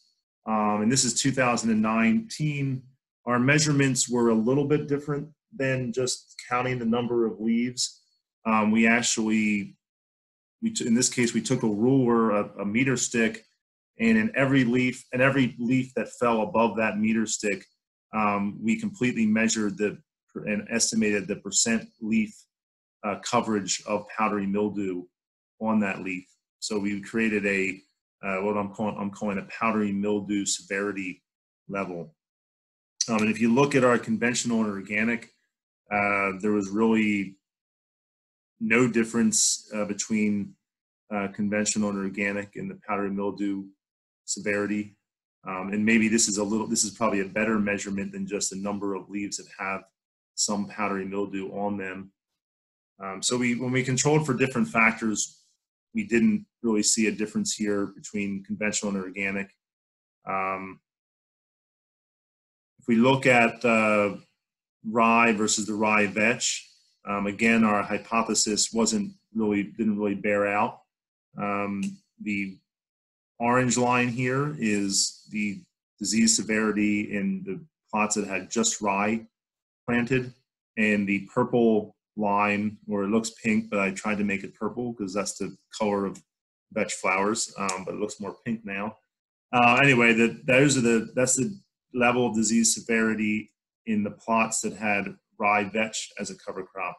Um, and this is 2019. Our measurements were a little bit different than just counting the number of leaves. Um, we actually, we t- in this case, we took a ruler, a, a meter stick, and in every leaf, and every leaf that fell above that meter stick, um, we completely measured the and estimated the percent leaf uh, coverage of powdery mildew on that leaf. So we created a uh, what I'm calling I'm calling a powdery mildew severity level. Um, and if you look at our conventional and organic, uh, there was really no difference uh, between uh, conventional and organic in the powdery mildew severity. Um, and maybe this is a little, this is probably a better measurement than just the number of leaves that have some powdery mildew on them. Um, so we, when we controlled for different factors, we didn't really see a difference here between conventional and organic. Um, if we look at uh, rye versus the rye vetch, um, again, our hypothesis wasn't really didn't really bear out. Um, the orange line here is the disease severity in the plots that had just rye planted, and the purple line, or it looks pink, but I tried to make it purple because that's the color of vetch flowers, um, but it looks more pink now. Uh, anyway, the, those are the that's the level of disease severity in the plots that had rye vetch as a cover crop.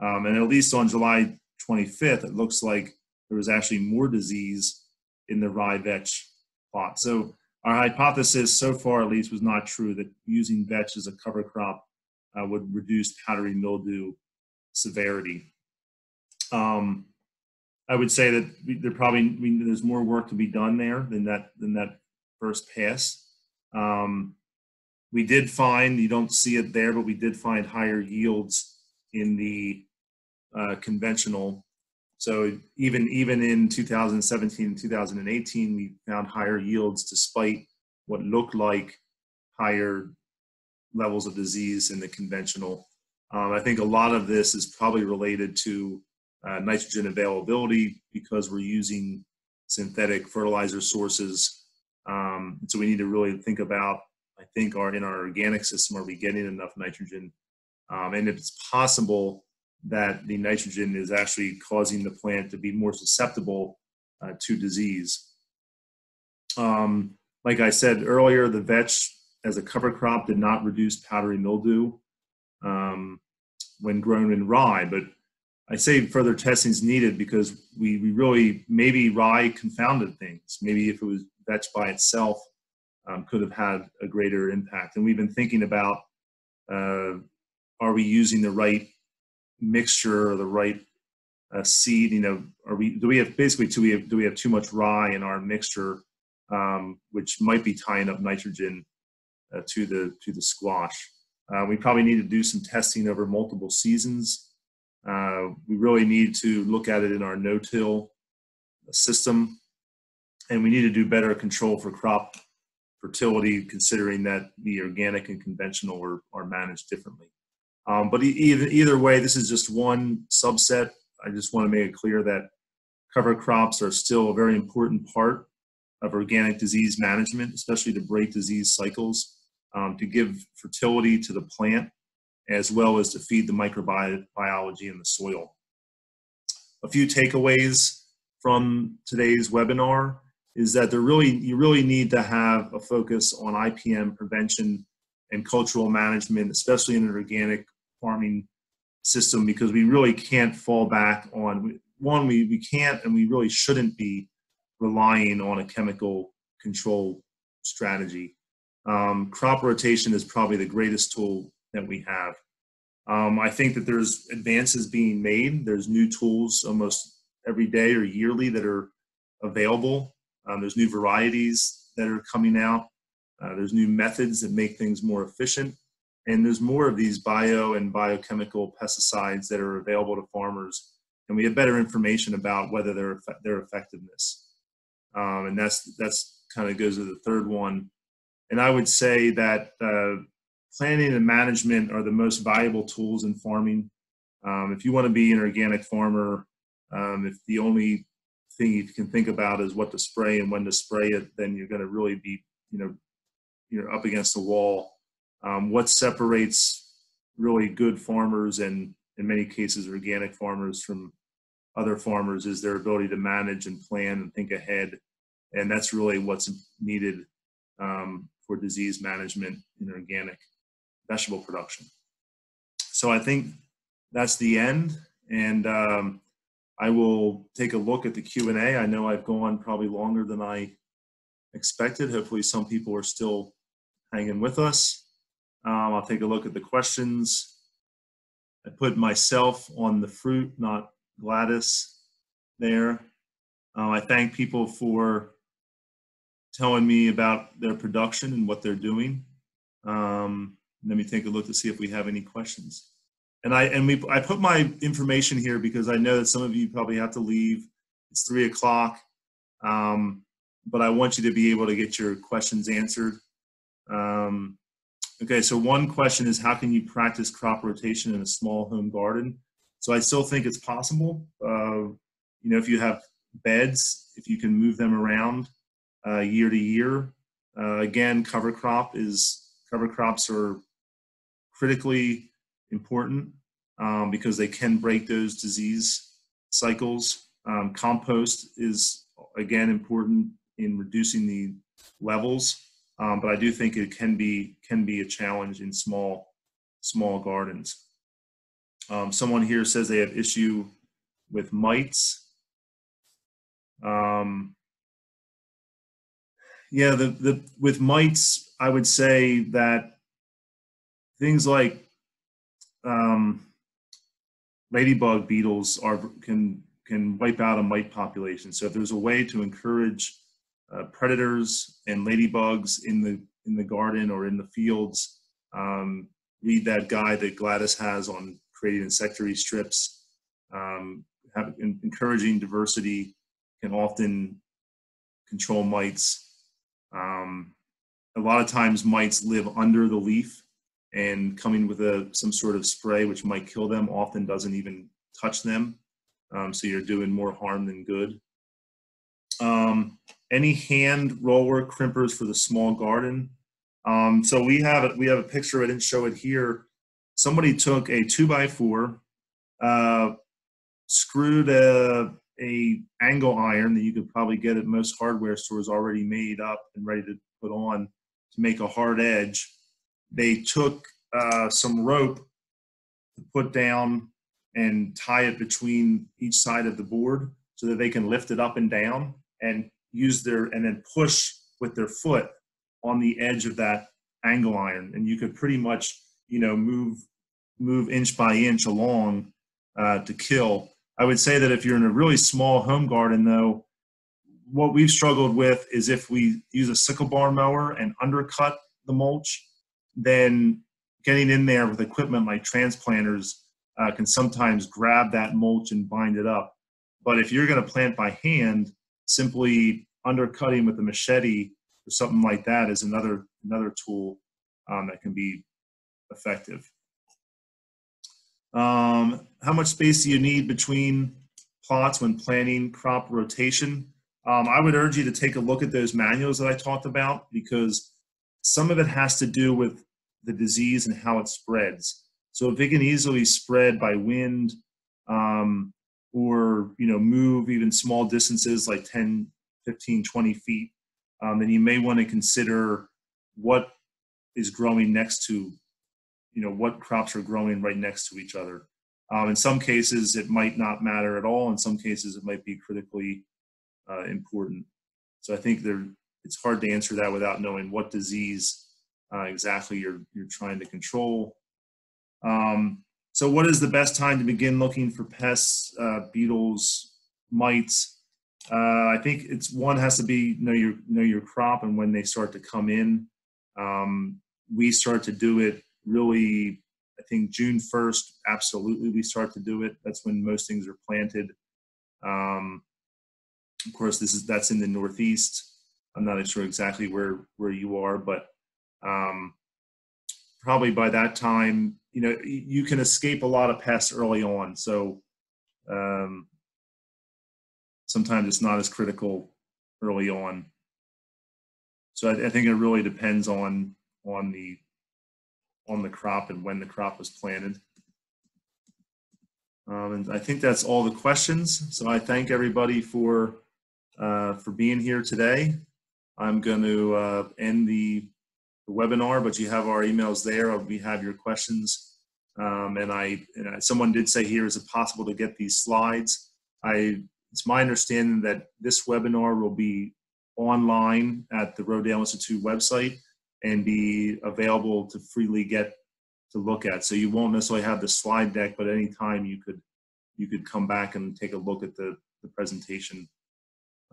Um, and at least on July 25th, it looks like there was actually more disease in the rye vetch plot. So our hypothesis so far at least was not true that using vetch as a cover crop uh, would reduce powdery mildew severity. Um, I would say that there probably there's more work to be done there than that than that first pass. Um, we did find you don't see it there, but we did find higher yields in the uh, conventional. So even even in 2017 and 2018, we found higher yields despite what looked like higher levels of disease in the conventional. Um, I think a lot of this is probably related to uh, nitrogen availability because we're using synthetic fertilizer sources. Um, so we need to really think about, I think, our in our organic system, are we getting enough nitrogen? Um, and it's possible that the nitrogen is actually causing the plant to be more susceptible uh, to disease. Um, like I said earlier, the vetch as a cover crop did not reduce powdery mildew um, when grown in rye, but I say further testing is needed because we, we really maybe rye confounded things. Maybe if it was vetch by itself, um, could have had a greater impact. And we've been thinking about uh, are we using the right mixture or the right uh, seed? You know, are we do we have basically do we have do we have too much rye in our mixture, um, which might be tying up nitrogen uh, to the to the squash? Uh, we probably need to do some testing over multiple seasons. Uh, we really need to look at it in our no-till system, and we need to do better control for crop fertility, considering that the organic and conventional are, are managed differently. Um, but either, either way, this is just one subset. I just want to make it clear that cover crops are still a very important part of organic disease management, especially to break disease cycles, um, to give fertility to the plant, as well as to feed the microbiology in the soil. A few takeaways from today's webinar is that there really you really need to have a focus on IPM prevention and cultural management, especially in an organic farming system, because we really can't fall back on one we, we can't and we really shouldn't be relying on a chemical control strategy. Um, crop rotation is probably the greatest tool that we have. Um, I think that there's advances being made. There's new tools almost every day or yearly that are available um, there's new varieties that are coming out. Uh, there's new methods that make things more efficient. And there's more of these bio and biochemical pesticides that are available to farmers. And we have better information about whether their, their effectiveness. Um, and that's, that's kind of goes to the third one. And I would say that uh, planning and management are the most valuable tools in farming. Um, if you want to be an organic farmer, um, if the only thing you can think about is what to spray and when to spray it, then you're going to really be, you know, you're up against the wall. Um, what separates really good farmers and in many cases organic farmers from other farmers is their ability to manage and plan and think ahead. And that's really what's needed um, for disease management in organic vegetable production. So I think that's the end. And um, I will take a look at the Q&A. I know I've gone probably longer than I expected. Hopefully some people are still hanging with us. Um, I'll take a look at the questions. I put myself on the fruit, not Gladis there. Uh, I thank people for telling me about their production and what they're doing. Um, let me take a look to see if we have any questions and I and we I put my information here because I know that some of you probably have to leave. It's three o'clock, um, but I want you to be able to get your questions answered. Um, okay, so one question is how can you practice crop rotation in a small home garden? So I still think it's possible. Uh, you know, if you have beds, if you can move them around uh, year to year. Uh, again, cover crop is cover crops are critically important um, because they can break those disease cycles. Um, compost is again important in reducing the levels, um, but I do think it can be can be a challenge in small small gardens. Um, someone here says they have issue with mites. Um, yeah, the, the with mites, I would say that things like um, ladybug beetles are can can wipe out a mite population. So if there's a way to encourage uh, predators and ladybugs in the in the garden or in the fields, um, read that guide that Gladis has on creating insectary strips. Um, have, in, encouraging diversity can often control mites. Um, a lot of times mites live under the leaf and coming with a some sort of spray which might kill them often doesn't even touch them. Um, so you're doing more harm than good. Um, any hand roller crimpers for the small garden? Um, so we have it we have a picture i didn't show it here. Somebody took a two by four uh, screwed a, a angle iron that you could probably get at most hardware stores already made up and ready to put on to make a hard edge they took uh, some rope to put down and tie it between each side of the board so that they can lift it up and down and use their and then push with their foot on the edge of that angle iron. And you could pretty much you know move move inch by inch along uh, to kill. I would say that if you're in a really small home garden though what we've struggled with is if we use a sickle bar mower and undercut the mulch then getting in there with equipment like transplanters uh, can sometimes grab that mulch and bind it up but if you're going to plant by hand simply undercutting with a machete or something like that is another another tool um, that can be effective. Um, how much space do you need between plots when planning crop rotation? Um, I would urge you to take a look at those manuals that I talked about because some of it has to do with the disease and how it spreads. So if it can easily spread by wind um, or you know move even small distances like 10, 15, 20 feet, um, then you may want to consider what is growing next to, you know, what crops are growing right next to each other. Um, in some cases, it might not matter at all. In some cases, it might be critically uh, important. So I think there, it's hard to answer that without knowing what disease uh, exactly you're you're trying to control. Um, so, what is the best time to begin looking for pests, uh, beetles, mites? Uh, I think it's one has to be know your know your crop and when they start to come in. Um, we start to do it really, I think June 1st, absolutely, we start to do it. That's when most things are planted. Um, of course, this is that's in the Northeast. I'm not sure exactly where where you are, but um, probably by that time, you know, you can escape a lot of pests early on. So um, sometimes it's not as critical early on. So I, I, think it really depends on on the on the crop and when the crop was planted. Um, and I think that's all the questions. So I thank everybody for uh, for being here today. I'm going to uh, end the, the, webinar, but you have our emails there. We have your questions. Um, and I, and someone did say here, is it possible to get these slides? I, it's my understanding that this webinar will be online at the Rodale Institute website and be available to freely get to look at. So you won't necessarily have the slide deck, but anytime you could you could come back and take a look at the, the presentation.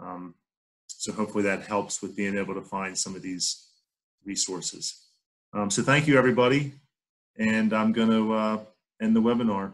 Um, so hopefully that helps with being able to find some of these resources. Um, so thank you everybody, and I'm going to uh, end the webinar.